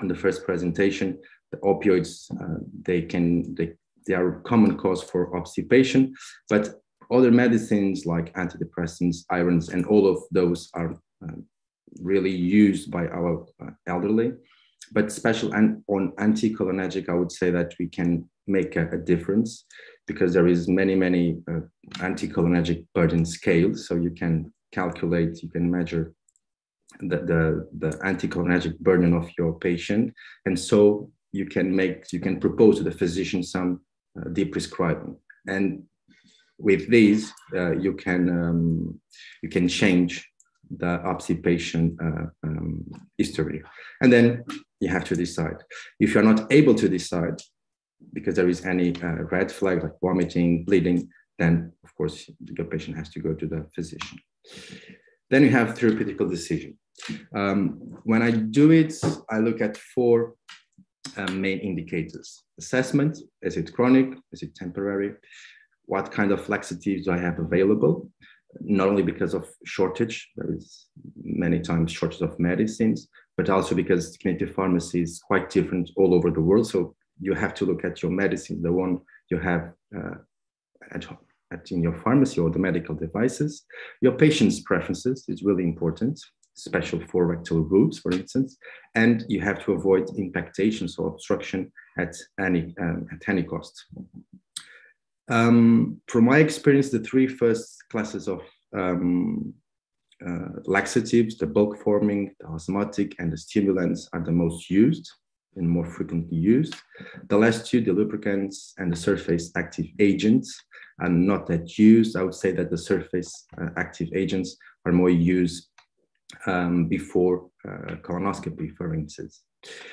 in the first presentation, the opioids, uh, they can, they, they are a common cause for obstipation, but other medicines like antidepressants, irons, and all of those are uh, really used by our uh, elderly. But special and on anticholinergic, I would say that we can make a, a difference because there is many, many uh, anticholinergic burden scales. So you can calculate, you can measure the, the, the anticholinergic burden of your patient. And so you can make, you can propose to the physician some uh, deprescribing. And with these, uh, you can um, you can change the obstipation uh, um, history, and then you have to decide. If you're not able to decide because there is any uh, red flag like vomiting, bleeding, then of course your patient has to go to the physician. Then you have therapeutical decision. Um, when I do it, I look at four uh, main indicators. Assessment, is it chronic, is it temporary? what kind of laxatives do I have available? Not only because of shortage, there is many times shortage of medicines, but also because community pharmacy is quite different all over the world. So you have to look at your medicine, the one you have uh, at, at in your pharmacy or the medical devices. Your patient's preferences is really important, special for rectal routes, for instance, and you have to avoid impactations or obstruction at any um, at any cost. Um, from my experience, the three first classes of um, uh, laxatives, the bulk forming, the osmotic, and the stimulants are the most used and more frequently used. The last two, the lubricants and the surface active agents, are not that used. I would say that the surface uh, active agents are more used um, before uh, colonoscopy, for instance.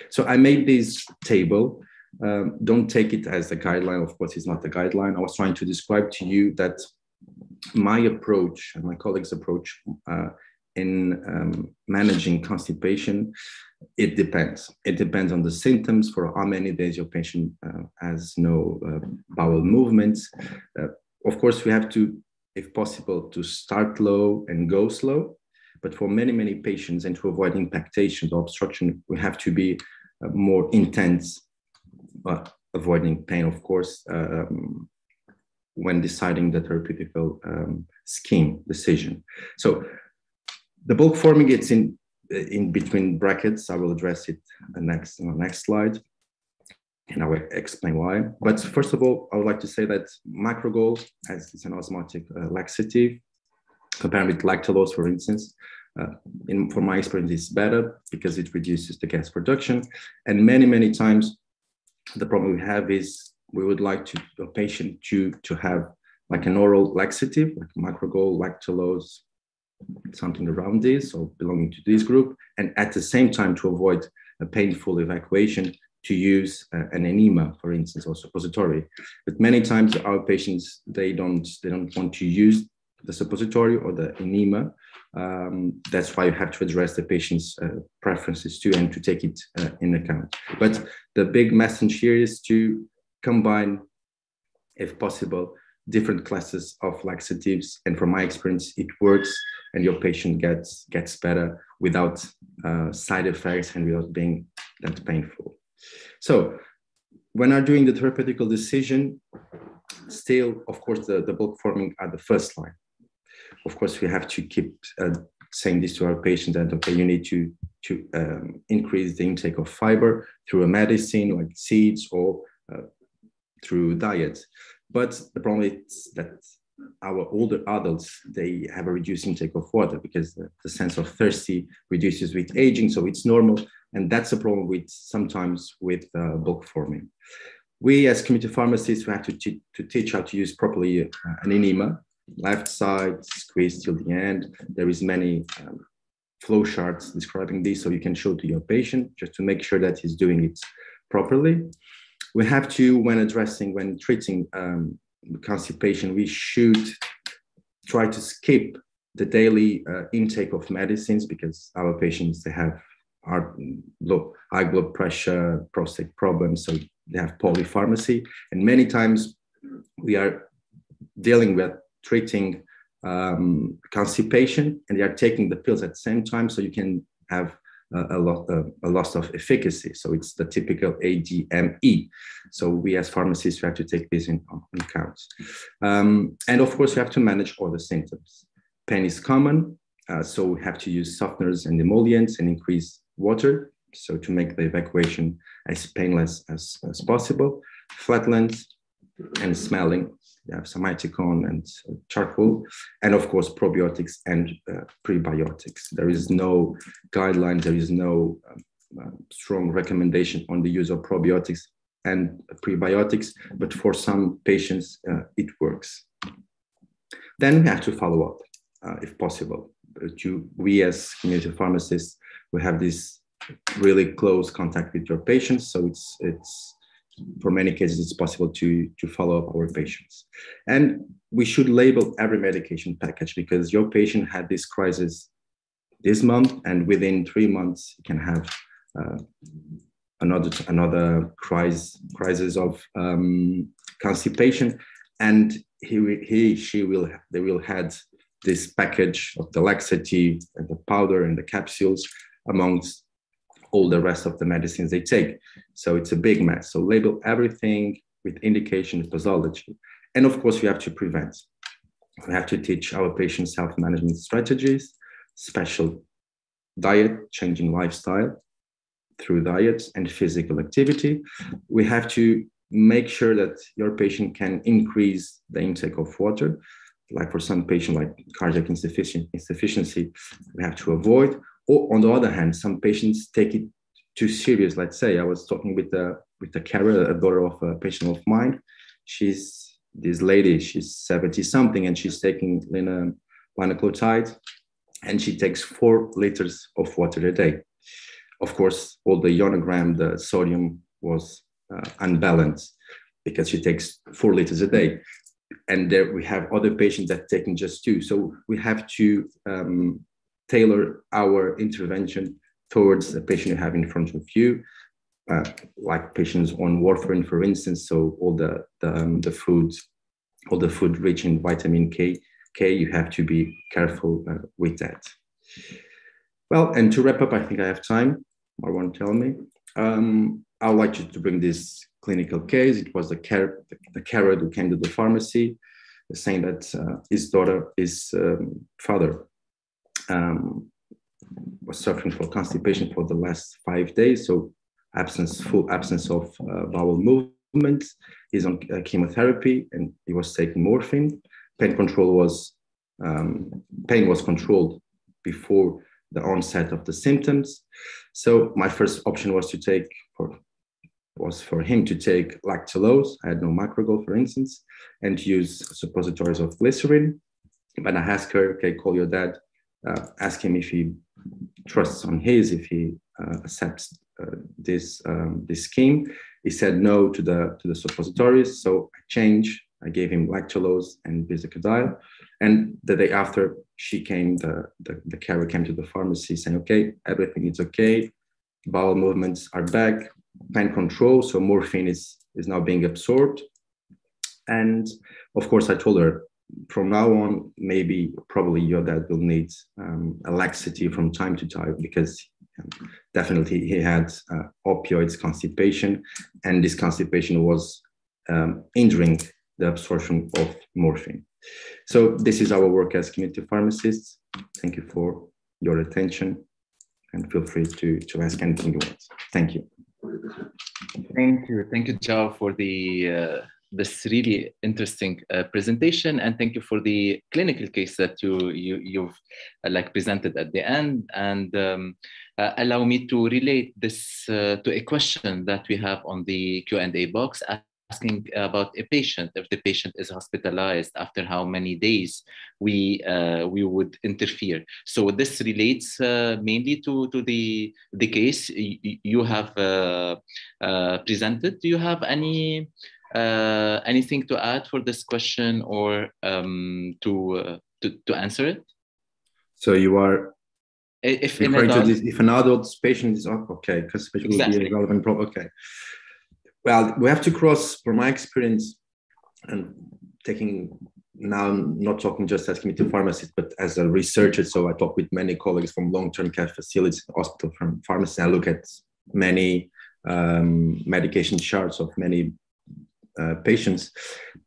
So I made this table um, don't take it as a guideline. Of course, it's not a guideline. I was trying to describe to you that my approach and my colleagues' approach uh, in um, managing constipation, it depends. It depends on the symptoms for how many days your patient uh, has no uh, bowel movements. Uh, of course, we have to, if possible, to start low and go slow. But for many, many patients and to avoid impactation or obstruction, we have to be uh, more intense, avoiding pain, of course, um, when deciding the therapeutic um, scheme decision. So the bulk forming, it's in, in between brackets. I will address it next, on the next slide and I will explain why. But first of all, I would like to say that Macrogol, as it's an osmotic uh, laxative, compared with lactulose, for instance, uh, in, for my experience, it's better because it reduces the gas production. And many, many times, the problem we have is we would like to a patient to to have like an oral laxative, like Macrogol, lactulose, something around this or belonging to this group, and at the same time to avoid a painful evacuation to use uh, an enema, for instance, or suppository. But many times our patients they don't they don't want to use the suppository or the enema. Um, that's why you have to address the patient's uh, preferences too and to take it uh, in account. But the big message here is to combine, if possible, different classes of laxatives. And from my experience, it works and your patient gets gets better without uh, side effects and without being that painful. So when I'm doing the therapeutical decision, still, of course, the, the bulk forming are the first line. Of course, we have to keep uh, saying this to our patients that, okay, you need to, to um, increase the intake of fiber through a medicine like seeds or uh, through diet. But the problem is that our older adults, they have a reduced intake of water because the, the sense of thirsty reduces with aging. So it's normal and that's a problem with sometimes with uh, bulk forming. We as community pharmacists, we have to, to teach how to use properly uh, an enema, left side, squeeze till the end. There is many um, flow charts describing this, so you can show to your patient just to make sure that he's doing it properly. We have to, when addressing, when treating um, constipation, we should try to skip the daily uh, intake of medicines because our patients they have heart, low, high blood pressure, prostate problems. So they have polypharmacy. And many times we are dealing with treating um, constipation and they are taking the pills at the same time. So you can have a, a, lot, uh, a loss of efficacy. So it's the typical ADME. So we as pharmacists, we have to take this in, in account. Um, and of course, we have to manage all the symptoms. Pain is common. Uh, so we have to use softeners and emollients and increase water, so to make the evacuation as painless as, as possible. Flatulence and smelling, you have simethicone and charcoal, and of course probiotics and uh, prebiotics. There is no guidelines, there is no um, uh, strong recommendation on the use of probiotics and prebiotics, but for some patients uh, it works. Then we have to follow up uh, if possible. To, we as community pharmacists we have this really close contact with your patients. So it's it's for many cases it's possible to to follow up our patients. And we should label every medication package because your patient had this crisis this month, and within three months you can have uh, another another crisis crisis of um, constipation, and he he she will they will had this package of the laxative and the powder and the capsules amongst all the rest of the medicines they take. So it's a big mess. So label everything with indication of posology. And of course, we have to prevent. We have to teach our patients health management strategies, special diet, changing lifestyle through diet and physical activity. We have to make sure that your patient can increase the intake of water. Like for some patient, like cardiac insufficiency, we have to avoid or on the other hand, some patients take it too serious. Let's say I was talking with a with a carer, a daughter of a patient of mine. She's this lady. She's seventy something, and she's taking lina, linaclotide, and she takes four liters of water a day. Of course, all the ionogram, the sodium was uh, unbalanced because she takes four liters a day and there we have other patients that taking just two. So we have to um, tailor our intervention towards the patient you have in front of you, uh, like patients on warfarin, for instance. So all the the, um, the foods, all the food rich in vitamin K, K, you have to be careful uh, with that. Well, and to wrap up, I think I have time. Marwan, tell me. Um, I would like you to bring this clinical case. It was the, car- the carrot who came to the pharmacy saying that uh, his daughter, his um, father, um, was suffering for constipation for the last five days. So absence, full absence of uh, bowel movement. He's on uh, chemotherapy and he was taking morphine. Pain control was um, pain was controlled before the onset of the symptoms. So my first option was to take was for him to take lactulose. I had no macrogol, for instance, and use suppositories of glycerin. But I asked her, okay, call your dad, uh, ask him if he trusts on his, if he uh, accepts uh, this um, this scheme. He said no to the to the suppositories, so I changed. I gave him lactulose and bisacodyl. And the day after, she came, the, the, the carer came to the pharmacy saying, okay, everything is okay. Bowel movements are back, pain control. So morphine is, is now being absorbed. And of course, I told her from now on, maybe probably your dad will need um, a laxity from time to time because um, definitely he had uh, opioids constipation, and this constipation was um, injuring the absorption of morphine. So this is our work as community pharmacists. Thank you for your attention and feel free to, to ask anything you want. Thank you. Thank you. Thank you, Joe, for the uh, this really interesting uh, presentation and thank you for the clinical case that you, you you've uh, like presented at the end. And um, uh, allow me to relate this uh, to a question that we have on the Q&A box asking about a patient if the patient is hospitalized after how many days we uh, we would interfere. So this relates uh, mainly to to the the case. You have uh, uh, presented. Do you have any uh, anything to add for this question or um, to, uh, to to answer it so you are if referring to this if an adult patient is okay because patient exactly. will be a relevant problem okay well, we have to cross, from my experience, and taking now I'm not talking just as community pharmacist, but as a researcher. So I talk with many colleagues from long-term care facilities, hospital, from pharmacy. I look at many um, medication charts of many uh, patients.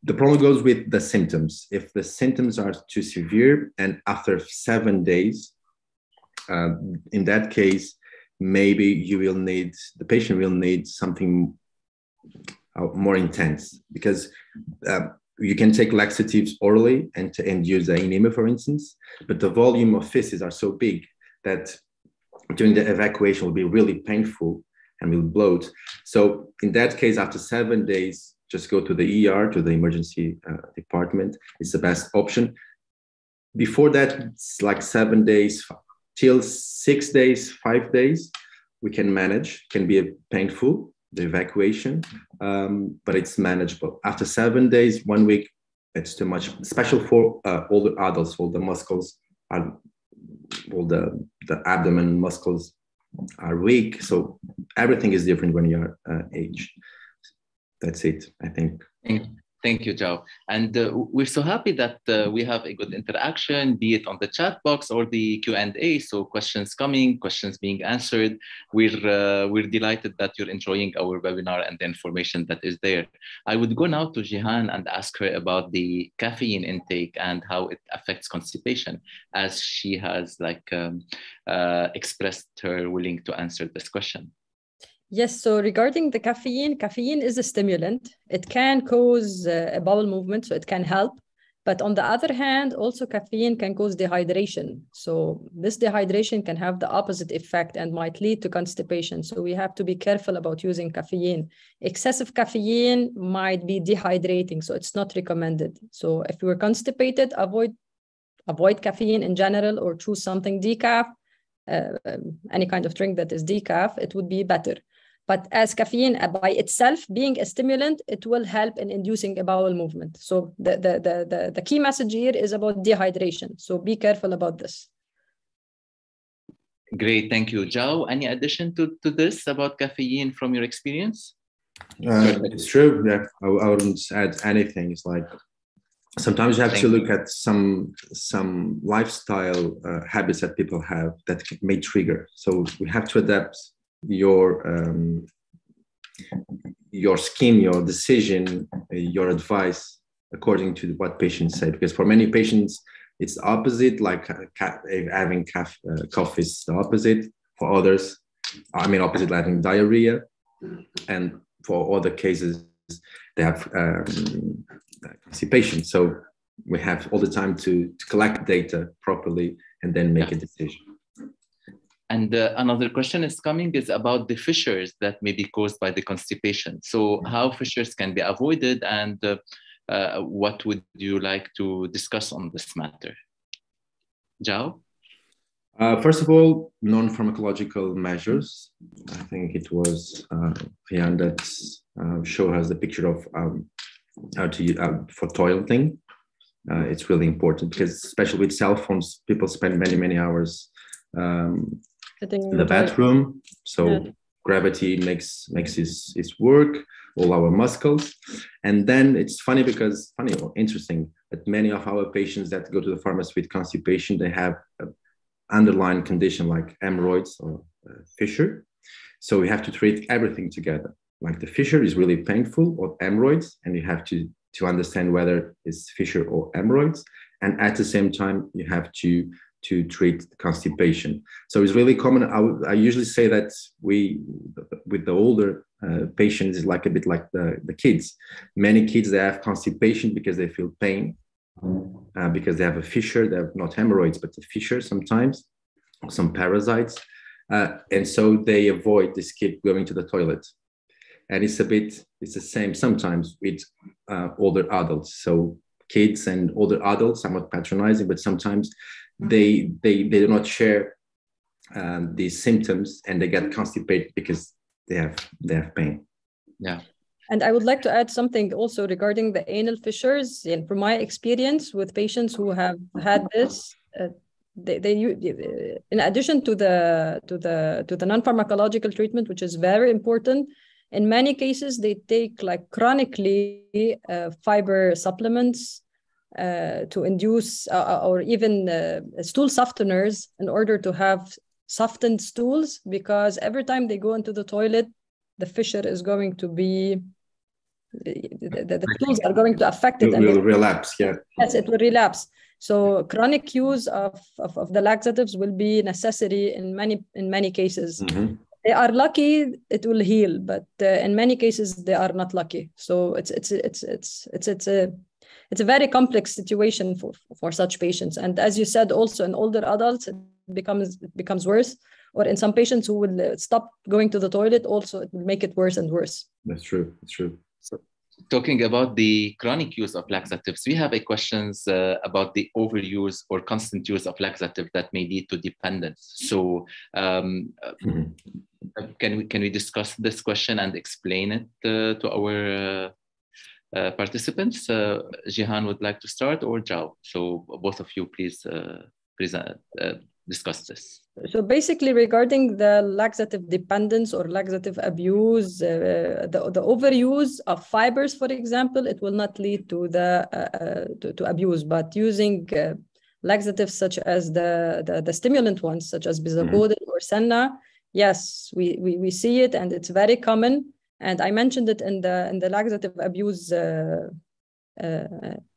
The problem goes with the symptoms. If the symptoms are too severe, and after seven days, uh, in that case, maybe you will need the patient will need something uh, more intense because uh, you can take laxatives orally and, and use the enema, for instance, but the volume of feces are so big that during the evacuation will be really painful and will bloat. So in that case, after seven days, just go to the ER, to the emergency uh, department. It's the best option. Before that, it's like seven days till six days, five days, we can manage, can be painful, the evacuation, um, but it's manageable. After seven days, one week, it's too much, Special for uh, older adults, all the muscles are, all the, the abdomen muscles are weak. So everything is different when you're uh, aged. That's it, I think. Thank you, Joe. And uh, we're so happy that uh, we have a good interaction, be it on the chat box or the Q&A. So questions coming, questions being answered. We're, uh, we're delighted that you're enjoying our webinar and the information that is there. I would go now to Jihan and ask her about the caffeine intake and how it affects constipation as she has like um, uh, expressed her willing to answer this question. Yes, so regarding the caffeine, caffeine is a stimulant. It can cause uh, a bowel movement, so it can help. But on the other hand, also caffeine can cause dehydration. So this dehydration can have the opposite effect and might lead to constipation. So we have to be careful about using caffeine. Excessive caffeine might be dehydrating, so it's not recommended. So if you're constipated, avoid avoid caffeine in general or choose something decaf, uh, um, any kind of drink that is decaf, it would be better. But as caffeine by itself being a stimulant, it will help in inducing a bowel movement. So the, the, the, the, the key message here is about dehydration. So be careful about this. Great, thank you. Joe, any addition to, to this about caffeine from your experience? Uh, it's true, yeah. I, I wouldn't add anything. It's like sometimes you have Thank to you. look at some some lifestyle uh, habits that people have that may trigger. So we have to adapt your um, your scheme, your decision, uh, your advice according to what patients say. Because for many patients, it's opposite. Like uh, having uh, cough is the opposite. For others, I mean opposite, like having diarrhea, and for other cases, they have um, constipation. So we have all the time to, to collect data properly and then make Yeah. a decision. And uh, another question is coming is about the fissures that may be caused by the constipation. So how fissures can be avoided and uh, uh, what would you like to discuss on this matter? João? Uh, first of all, non-pharmacological measures. I think it was uh, Rian that uh, showed us the picture of um, how to use uh, for toileting. Uh, it's really important because, especially with cell phones, people spend many many hours um, in the bathroom. So Yeah. gravity makes makes his its work, all our muscles. And then it's funny because funny or interesting that many of our patients that go to the pharmacy with constipation, they have an underlying condition like hemorrhoids or uh, fissure. So we have to treat everything together. Like the fissure is really painful or hemorrhoids, and you have to to understand whether it's fissure or hemorrhoids. And at the same time, you have to to treat constipation. So it's really common. I, I usually say that we, with the older uh, patients, is like a bit like the, the kids. Many kids they have constipation because they feel pain, uh, because they have a fissure. They have not hemorrhoids, but a fissure sometimes, some parasites, uh, and so they avoid. They skip going to the toilet, and it's a bit. It's the same sometimes with uh, older adults. So kids and older adults, somewhat patronizing, but sometimes they they they do not share um, these symptoms and they get constipated because they have they have pain. Yeah. And I would like to add something also regarding the anal fissures. And from my experience with patients who have had this, uh, they, they uh, in addition to the to the to the non-pharmacological treatment, which is very important, in many cases they take like chronically uh, fiber supplements uh, to induce uh, or even uh, stool softeners in order to have softened stools because every time they go into the toilet the fissure is going to be the, the, the stools are going to affect it It and will relapse. Yeah. yes it will relapse so chronic use of, of, of the laxatives will be necessary in many in many cases Mhm. they are lucky it will heal but uh, in many cases they are not lucky so it's it's it's it's it's it's a it's a very complex situation for for such patients and as you said also in older adults it becomes it becomes worse or in some patients who will uh, stop going to the toilet also it will make it worse and worse That's true. That's true. Talking about the chronic use of laxatives, we have a questions uh, about the overuse or constant use of laxative that may lead to dependence. So um, uh, Mhm. can we can we discuss this question and explain it uh, to our uh, uh, participants? Uh, Jihan would like to start or João. So both of you, please uh, present uh, discuss this. So basically, regarding the laxative dependence or laxative abuse, uh, the, the overuse of fibers, for example, it will not lead to the uh, uh, to, to abuse. But using uh, laxatives such as the, the the stimulant ones, such as bisacodyl or senna, yes, we, we we see it, and it's very common. And I mentioned it in the in the laxative abuse. Uh, uh,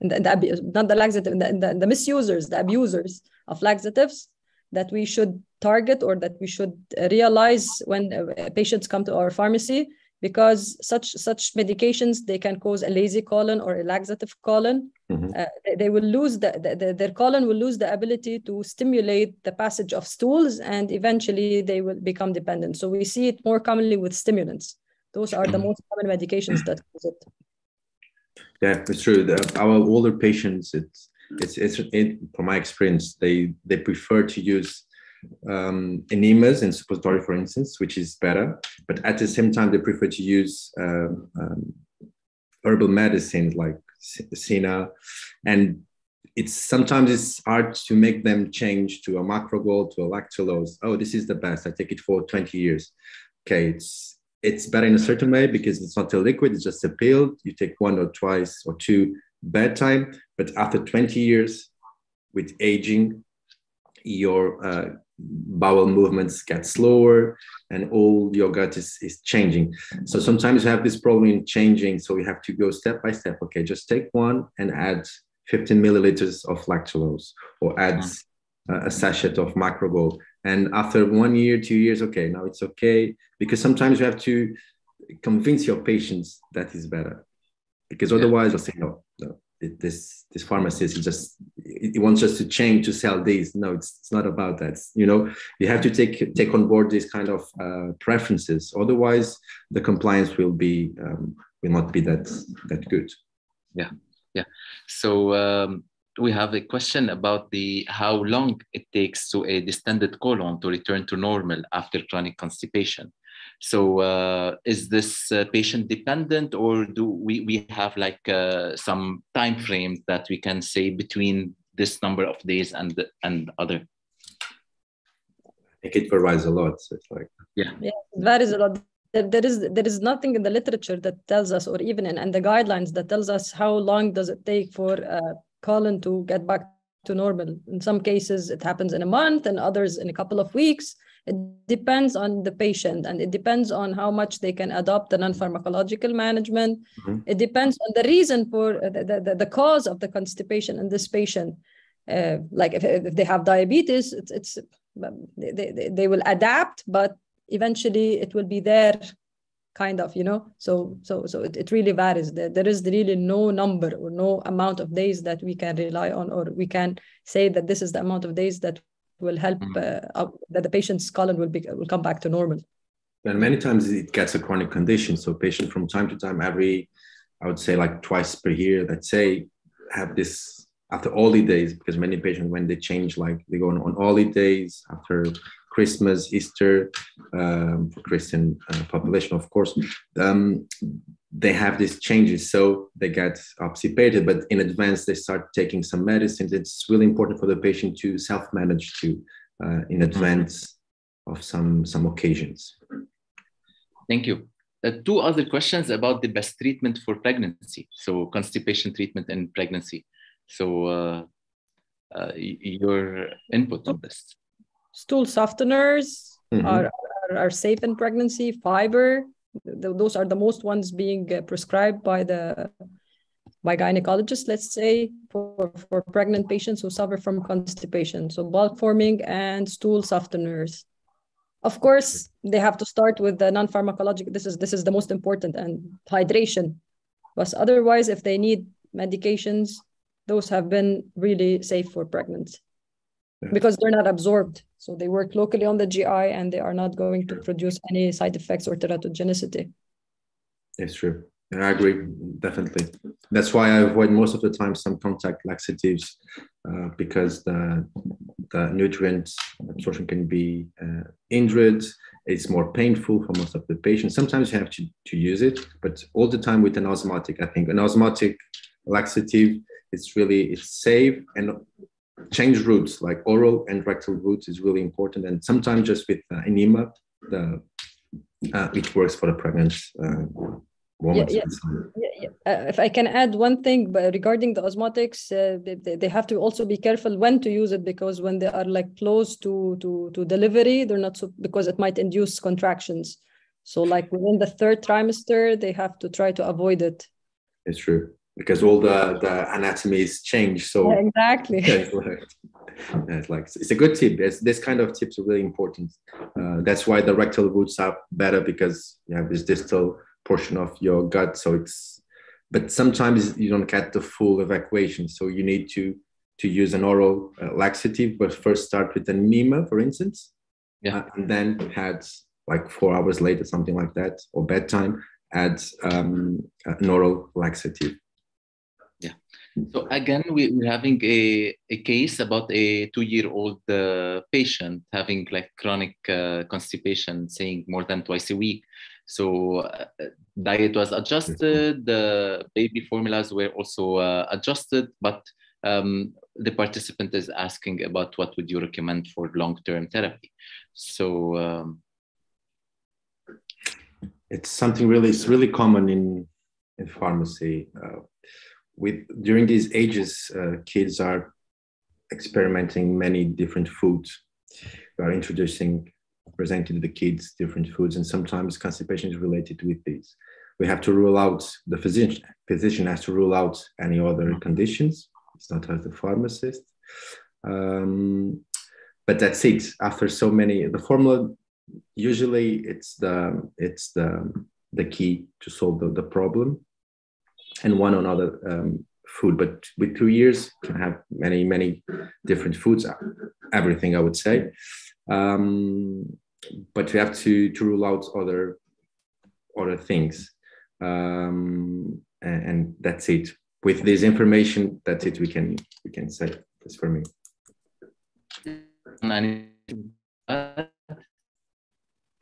in the, in the not the laxative, the, the, the misusers, the abusers of laxatives, that we should target or that we should realize when uh, patients come to our pharmacy because such such medications they can cause a lazy colon or a laxative colon Mhm. uh, they, they will lose the, the, the- their colon will lose the ability to stimulate the passage of stools and eventually they will become dependent so we see it more commonly with stimulants those are the most common medications that cause it Yeah, it's true. The, our older patients, it's it's it's it, from my experience, they they prefer to use um, enemas and suppository, for instance, which is better. But at the same time, they prefer to use um, um, herbal medicines like senna, and it's sometimes it's hard to make them change to a macrogol to a lactulose. Oh, this is the best. I take it for 20 years. Okay, it's it's better in a certain way because it's not a liquid, it's just a pill. You take one or twice or two bedtime, but after 20 years with aging, your uh, bowel movements get slower and all your gut is, is changing. So sometimes you have this problem in changing. So you have to go step by step. Okay, just take one and add 15 milliliters of lactulose or add mm. a sachet of macrogol. And after one year, two years, okay, now it's okay. Because sometimes you have to convince your patients that is better. Because otherwise, yeah. they'll say, no, no, this this pharmacist just he wants just to change to sell these no it's, it's not about that you know you have to take take on board these kind of uh, preferences otherwise the compliance will be um, will not be that that good yeah yeah so um, we have a question about the how long it takes to a distended colon to return to normal after chronic constipation so uh, is this uh, patient dependent or do we, we have like uh, some time frames that we can say between this number of days and, and other? I think it varies a lot. So it's like yeah, yeah, it varies a lot. There is there is nothing in the literature that tells us, or even in, and the guidelines that tells us how long does it take for a colon to get back to normal. In some cases, it happens in a month, and others in a couple of weeks. It depends on the patient and it depends on how much they can adopt the non-pharmacological management. Mm-hmm. It depends on the reason for the, the, the cause of the constipation in this patient. Uh, like if, if they have diabetes, it's, it's they, they, they will adapt, but eventually it will be there kind of you know so so so it, it really varies there, there is really no number or no amount of days that we can rely on or we can say that this is the amount of days that will help mm. uh, that the patient's colon will be will come back to normal. And many times it gets a chronic condition. So patient from time to time, every I would say like twice per year, let's say, have this after holidays because many patients when they change like they go on, on holidays after Christmas, Easter, um, for Christian uh, population, of course, um, they have these changes. So they get obstipated, but in advance, they start taking some medicines. It's really important for the patient to self manage to uh, in advance mm-hmm. of some, some occasions. Thank you. Uh, two other questions about the best treatment for pregnancy. So, constipation treatment and pregnancy. So, uh, uh your input on this stool softeners mm-hmm. are, are, are, safe in pregnancy. Fiber those are the most ones being uh, prescribed by the by gynecologists let's say for, for pregnant patients who suffer from constipation. So bulk forming and stool softeners. Of course they have to start with the non-pharmacological this is this is the most important and hydration. But otherwise if they need medications those have been really safe for pregnancy because they're not absorbed. So they work locally on the GI and they are not going to produce any side effects or teratogenicity. It's true. I agree, definitely. That's why I avoid most of the time some contact laxatives uh, because the, the nutrient absorption can be uh, injured. It's more painful for most of the patients. Sometimes you have to, to use it, but all the time with an osmotic. I think an osmotic laxative, it's really it's safe and change routes like oral and rectal routes is really important. And sometimes just with uh, enema the uh, it works for the pregnant uh, woman. Yeah, yeah. yeah, yeah. Uh, if i can add one thing but regarding the osmotics uh, they, they have to also be careful when to use it because when they are like close to to to delivery they're not so because it might induce contractions. So like within the third trimester they have to try to avoid it. It's true because all the the anatomies change. So yeah, exactly. [LAUGHS] it's, like, it's like it's a good tip. It's, this kind of tips are really important. Uh, that's why the rectal routes are better because you have this distal portion of your gut. So it's but sometimes you don't get the full evacuation. So you need to to use an oral uh, laxative, but first start with an enema, for instance, yeah, uh, and then add like four hours later, something like that, or bedtime, add um, an oral laxative. So again, we, we're having a, a case about a two-year-old uh, patient having like chronic uh, constipation, saying more than twice a week. So uh, diet was adjusted, the baby formulas were also uh, adjusted, but um, the participant is asking about what would you recommend for long-term therapy. So um, it's something really, it's really common in in pharmacy. With during these ages, uh, kids are experimenting many different foods. We are introducing, presenting to the kids different foods, and sometimes constipation is related with these. We have to rule out the physician. Physician has to rule out any other mm-hmm. conditions. It's not as the pharmacist. Um, but that's it. After so many, the formula usually it's the it's the the key to solve the, the problem and one another um, food. But with two years, can have many many different foods. Everything I would say, um, but we have to to rule out other other things, um, and, and that's it. With this information, that's it. We can we can say this for me.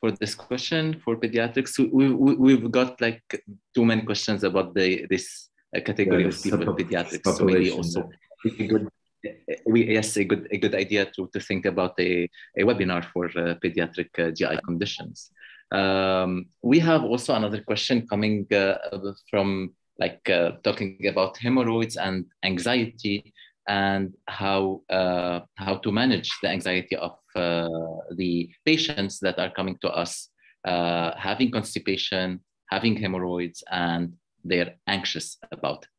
For this question for pediatrics, we, we, we've got like too many questions about the this uh, category yeah, of people in pediatrics. So maybe also a good, we, yes, a good, a good idea to, to think about a, a webinar for uh, pediatric uh, GI conditions. Um, we have also another question coming uh, from like uh, talking about hemorrhoids and anxiety and how uh, how to manage the anxiety of the patients that are coming to us uh, having constipation, having hemorrhoids, and they're anxious about it.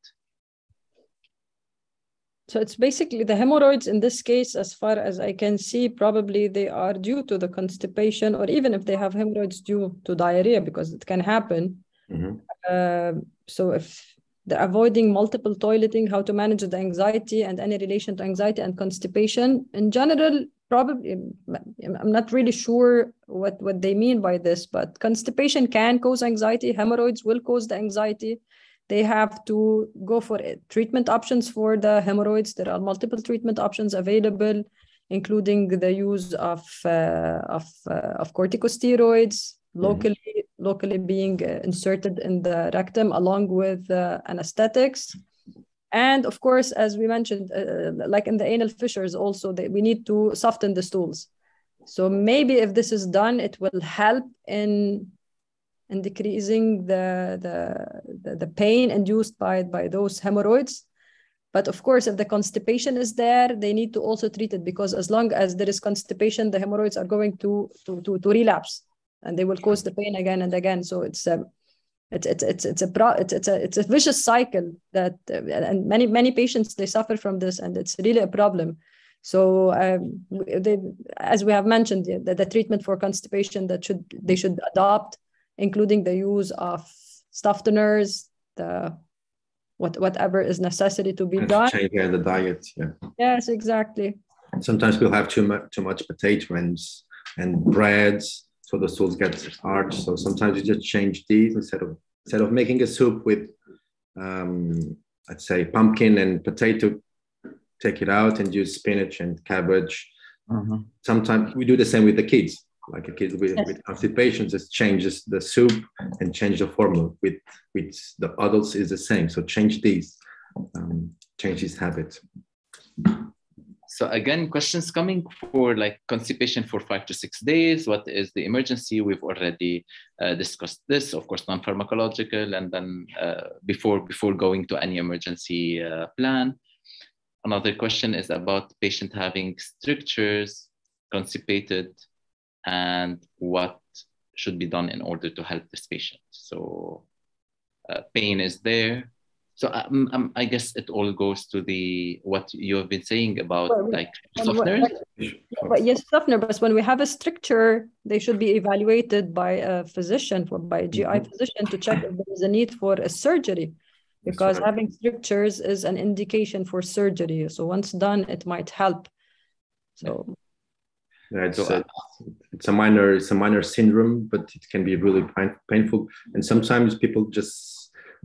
So it's basically the hemorrhoids in this case, as far as I can see, probably they are due to the constipation, or even if they have hemorrhoids due to diarrhea, because it can happen. Mm-hmm. Uh, so if the avoiding multiple toileting, how to manage the anxiety and any relation to anxiety and constipation. In general, probably, I'm not really sure what, what they mean by this, but constipation can cause anxiety. Hemorrhoids will cause the anxiety. They have to go for treatment options for the hemorrhoids. There are multiple treatment options available, including the use of, uh, of, uh, of corticosteroids, locally mm-hmm. locally being uh, inserted in the rectum along with uh, anesthetics and of course as we mentioned uh, like in the anal fissures also we need to soften the stools. So maybe if this is done it will help in in decreasing the the the, the pain induced by by those hemorrhoids. But of course if the constipation is there they need to also treat it because as long as there is constipation the hemorrhoids are going to to to, to relapse and they will cause the pain again and again. So it's um, it's it's it's it's a pro it's, it's a it's a vicious cycle that uh, and many many patients they suffer from this and it's really a problem. So um, they, as we have mentioned the, the treatment for constipation that should they should adopt including the use of stuff thiners the what whatever is necessary to be done. change the diet yeah. Yes exactly. Sometimes we'll have too much too much potato and and breads so the stools get hard. So sometimes you just change these instead of instead of making a soup with, um, I'd say pumpkin and potato, take it out and use spinach and cabbage. Mm-hmm. Sometimes we do the same with the kids. Like a kid with, yes. with constipation, just changes the soup and change the formula. With with the adults is the same. So change these, um, change these habits. So again, questions coming for like constipation for five to six days. What is the emergency? We've already uh, discussed this, of course, non-pharmacological, and then uh, before before going to any emergency uh, plan. Another question is about patient having strictures, constipated, and what should be done in order to help this patient. So uh, pain is there, so um, um, I guess it all goes to the what you have been saying about well, like softeners. But yes, softener. But when we have a stricture, they should be evaluated by a physician, for by a GI mm-hmm. physician, to check if there is a need for a surgery, because right. having strictures is an indication for surgery. So once done, it might help. So. Yeah, it's, a, it's a minor it's a minor syndrome, but it can be really pain, painful, and sometimes people just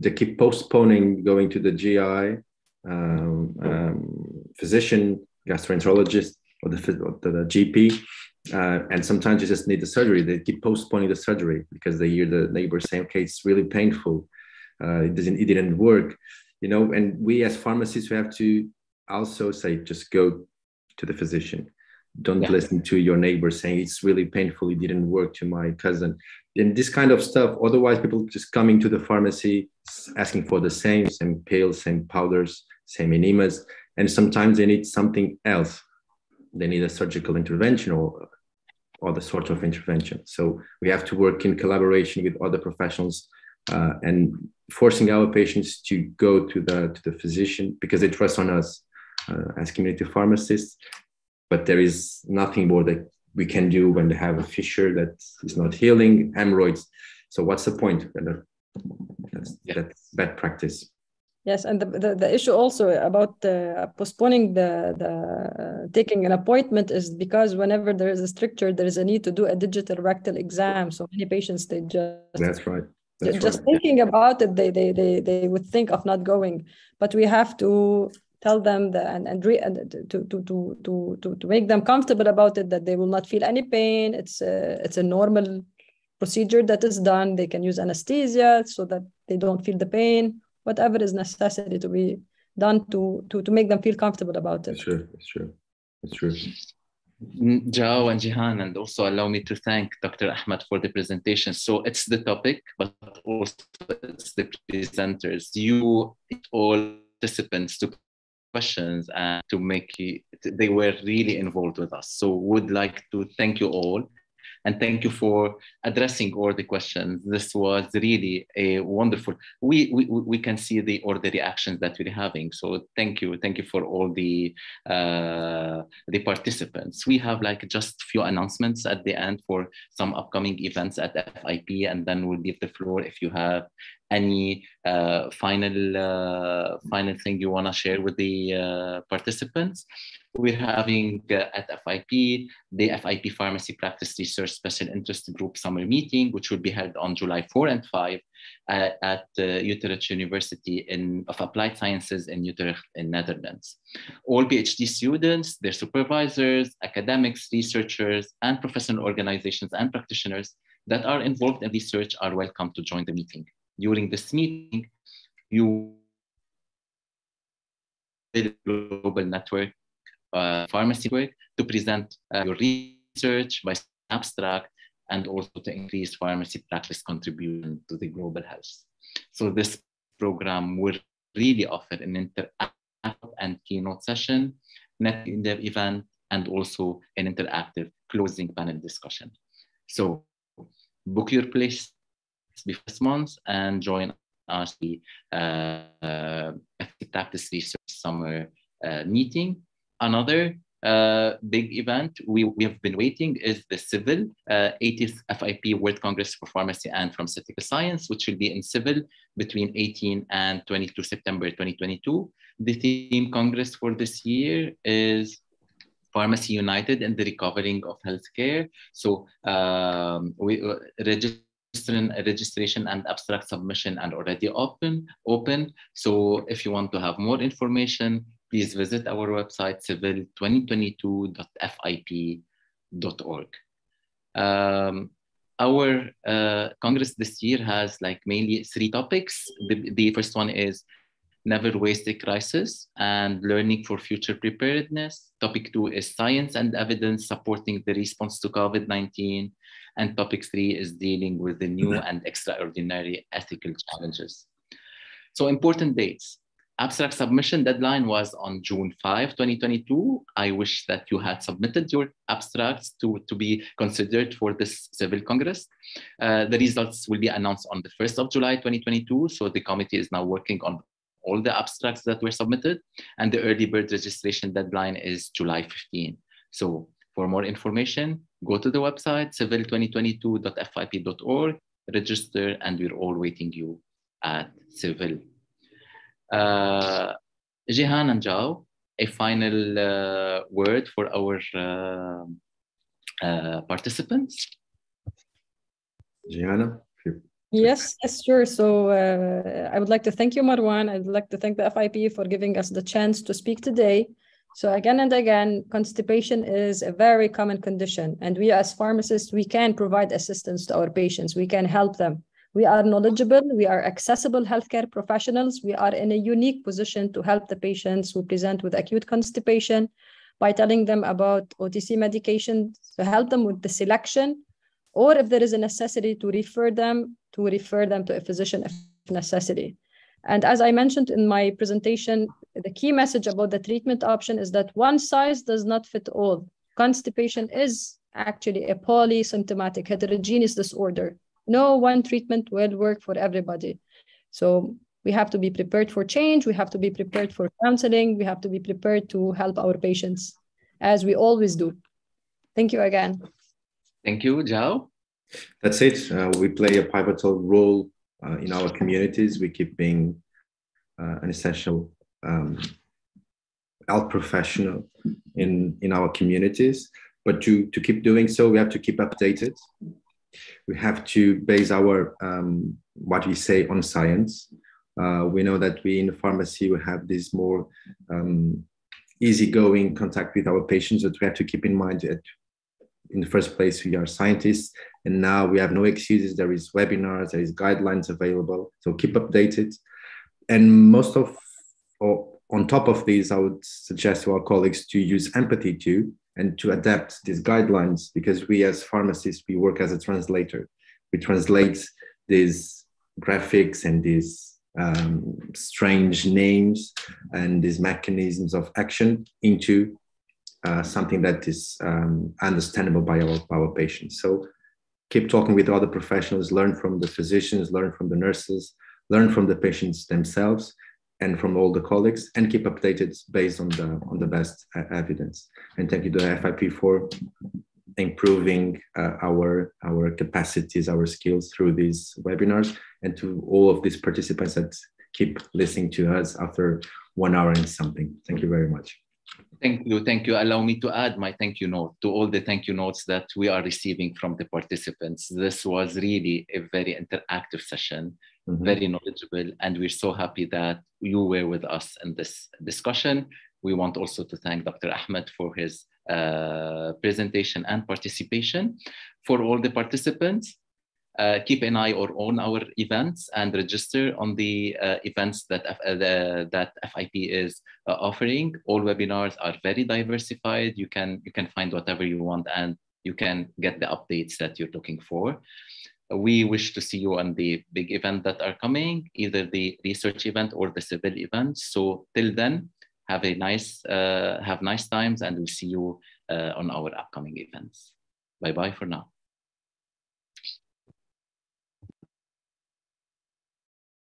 they keep postponing going to the GI um, um, physician, gastroenterologist, or the, or the GP. Uh, and sometimes you just need the surgery. They keep postponing the surgery because they hear the neighbor saying, "Okay, it's really painful. Uh, it doesn't. It didn't work." You know. And we as pharmacists, we have to also say, just go to the physician. Don't yeah. listen to your neighbor saying it's really painful. It didn't work to my cousin. And this kind of stuff. Otherwise, people just coming to the pharmacy asking for the same, same pills, same powders, same enemas, and sometimes they need something else. They need a surgical intervention or other sort of intervention. So we have to work in collaboration with other professionals uh, and forcing our patients to go to the to the physician because they trust on us uh, as community pharmacists. But there is nothing more that we can do when they have a fissure that is not healing, hemorrhoids. So what's the point? That's, yeah. that's bad practice. Yes, and the, the, the issue also about uh, postponing the the uh, taking an appointment is because whenever there is a stricture, there is a need to do a digital rectal exam. So many patients they just that's right. That's just right. thinking about it, they, they they they would think of not going. But we have to tell them that and and, re, and to, to to to to to make them comfortable about it that they will not feel any pain. It's a it's a normal procedure that is done. They can use anesthesia so that they don't feel the pain whatever is necessary to be done to to to make them feel comfortable about it. It's true. It's true. It's true. Mm, João and Jihan, and also allow me to thank Dr. Ahmed for the presentation. So it's the topic, but also it's the presenters. You all participants to questions and to make it, they were really involved with us. So would like to thank you all and thank you for addressing all the questions. This was really a wonderful. We we, we can see the all the reactions that we're having. So thank you, thank you for all the uh, the participants. We have like just few announcements at the end for some upcoming events at FIP, and then we'll give the floor if you have any uh, final uh, final thing you want to share with the uh, participants we're having uh, at FIP the FIP Pharmacy Practice Research Special Interest Group Summer Meeting, which will be held on July 4 and 5 uh, at uh, Utrecht University in, of Applied Sciences in Utrecht in Netherlands. All PhD students, their supervisors, academics, researchers, and professional organizations and practitioners that are involved in research are welcome to join the meeting. During this meeting, you global network uh, pharmacy work to present uh, your research by abstract and also to increase pharmacy practice contribution to the global health. So this program will really offer an interactive and keynote session, net in the event, and also an interactive closing panel discussion. So book your place this month and join us the uh, uh, practice research summer uh, meeting another uh, big event we, we have been waiting is the Seville uh, 80th FIP World Congress for Pharmacy and Pharmaceutical Science, which will be in Seville between 18 and 22 September 2022. The theme Congress for this year is Pharmacy United in the Recovering of Healthcare. So um, we uh, registration and abstract submission and already open open so if you want to have more information please visit our website seville2022.fip.org. Um, our uh, Congress this year has like mainly three topics. The, the first one is never waste a crisis and learning for future preparedness. Topic two is science and evidence supporting the response to COVID-19. And topic three is dealing with the new and extraordinary ethical challenges. So important dates abstract submission deadline was on June 5, 2022. I wish that you had submitted your abstracts to, to be considered for this Seville Congress. Uh, the results will be announced on the 1st of July, 2022. So the committee is now working on all the abstracts that were submitted and the early bird registration deadline is July 15. So for more information, go to the website seville2022.fip.org, register, and we're all waiting you at Seville. Uh, Jihan and João, a final uh, word for our uh, uh participants? Jihanna? Yes, yes, sure. So uh, I would like to thank you, Marwan. I'd like to thank the FIP for giving us the chance to speak today. So again and again, constipation is a very common condition. And we as pharmacists, we can provide assistance to our patients. We can help them. We are knowledgeable, we are accessible healthcare professionals. We are in a unique position to help the patients who present with acute constipation by telling them about OTC medication to help them with the selection or if there is a necessity to refer them, to refer them to a physician if necessity. And as I mentioned in my presentation, the key message about the treatment option is that one size does not fit all. Constipation is actually a polysymptomatic heterogeneous disorder. No one treatment will work for everybody. So we have to be prepared for change. We have to be prepared for counseling. We have to be prepared to help our patients, as we always do. Thank you again. Thank you, João. That's it. Uh, we play a pivotal role uh, in our communities. We keep being uh, an essential um, health professional in, in our communities. But to, to keep doing so, we have to keep updated. We have to base our um, what we say on science. Uh, we know that we in the pharmacy we have this more um, easygoing contact with our patients, but we have to keep in mind that in the first place we are scientists, and now we have no excuses. There is webinars, there is guidelines available, so keep updated. And most of, or on top of these, I would suggest to our colleagues to use empathy too and to adapt these guidelines because we as pharmacists we work as a translator we translate these graphics and these um, strange names and these mechanisms of action into uh, something that is um, understandable by our, our patients. So keep talking with other professionals learn from the physicians learn from the nurses learn from the patients themselves and from all the colleagues and keep updated based on the on the best uh, evidence. And thank you to the FIP for improving uh, our our capacities our skills through these webinars and to all of these participants that keep listening to us after one hour and something. Thank you very much Thank you. Thank you. Allow me to add my thank you note to all the thank you notes that we are receiving from the participants. This was really a very interactive session mm-hmm. very knowledgeable. And we're so happy that you were with us in this discussion. We want also to thank Dr. Ahmed for his uh, presentation and participation. For all the participants, keep an eye or on our events and register on the uh, events that, F- uh, the, that FIP is uh, offering. All webinars are very diversified. You can, you can find whatever you want and you can get the updates that you're looking for we wish to see you on the big event that are coming, either the research event or the Seville event. So till then, have a nice uh, have nice times, and we'll see you uh, on our upcoming events. Bye bye for now.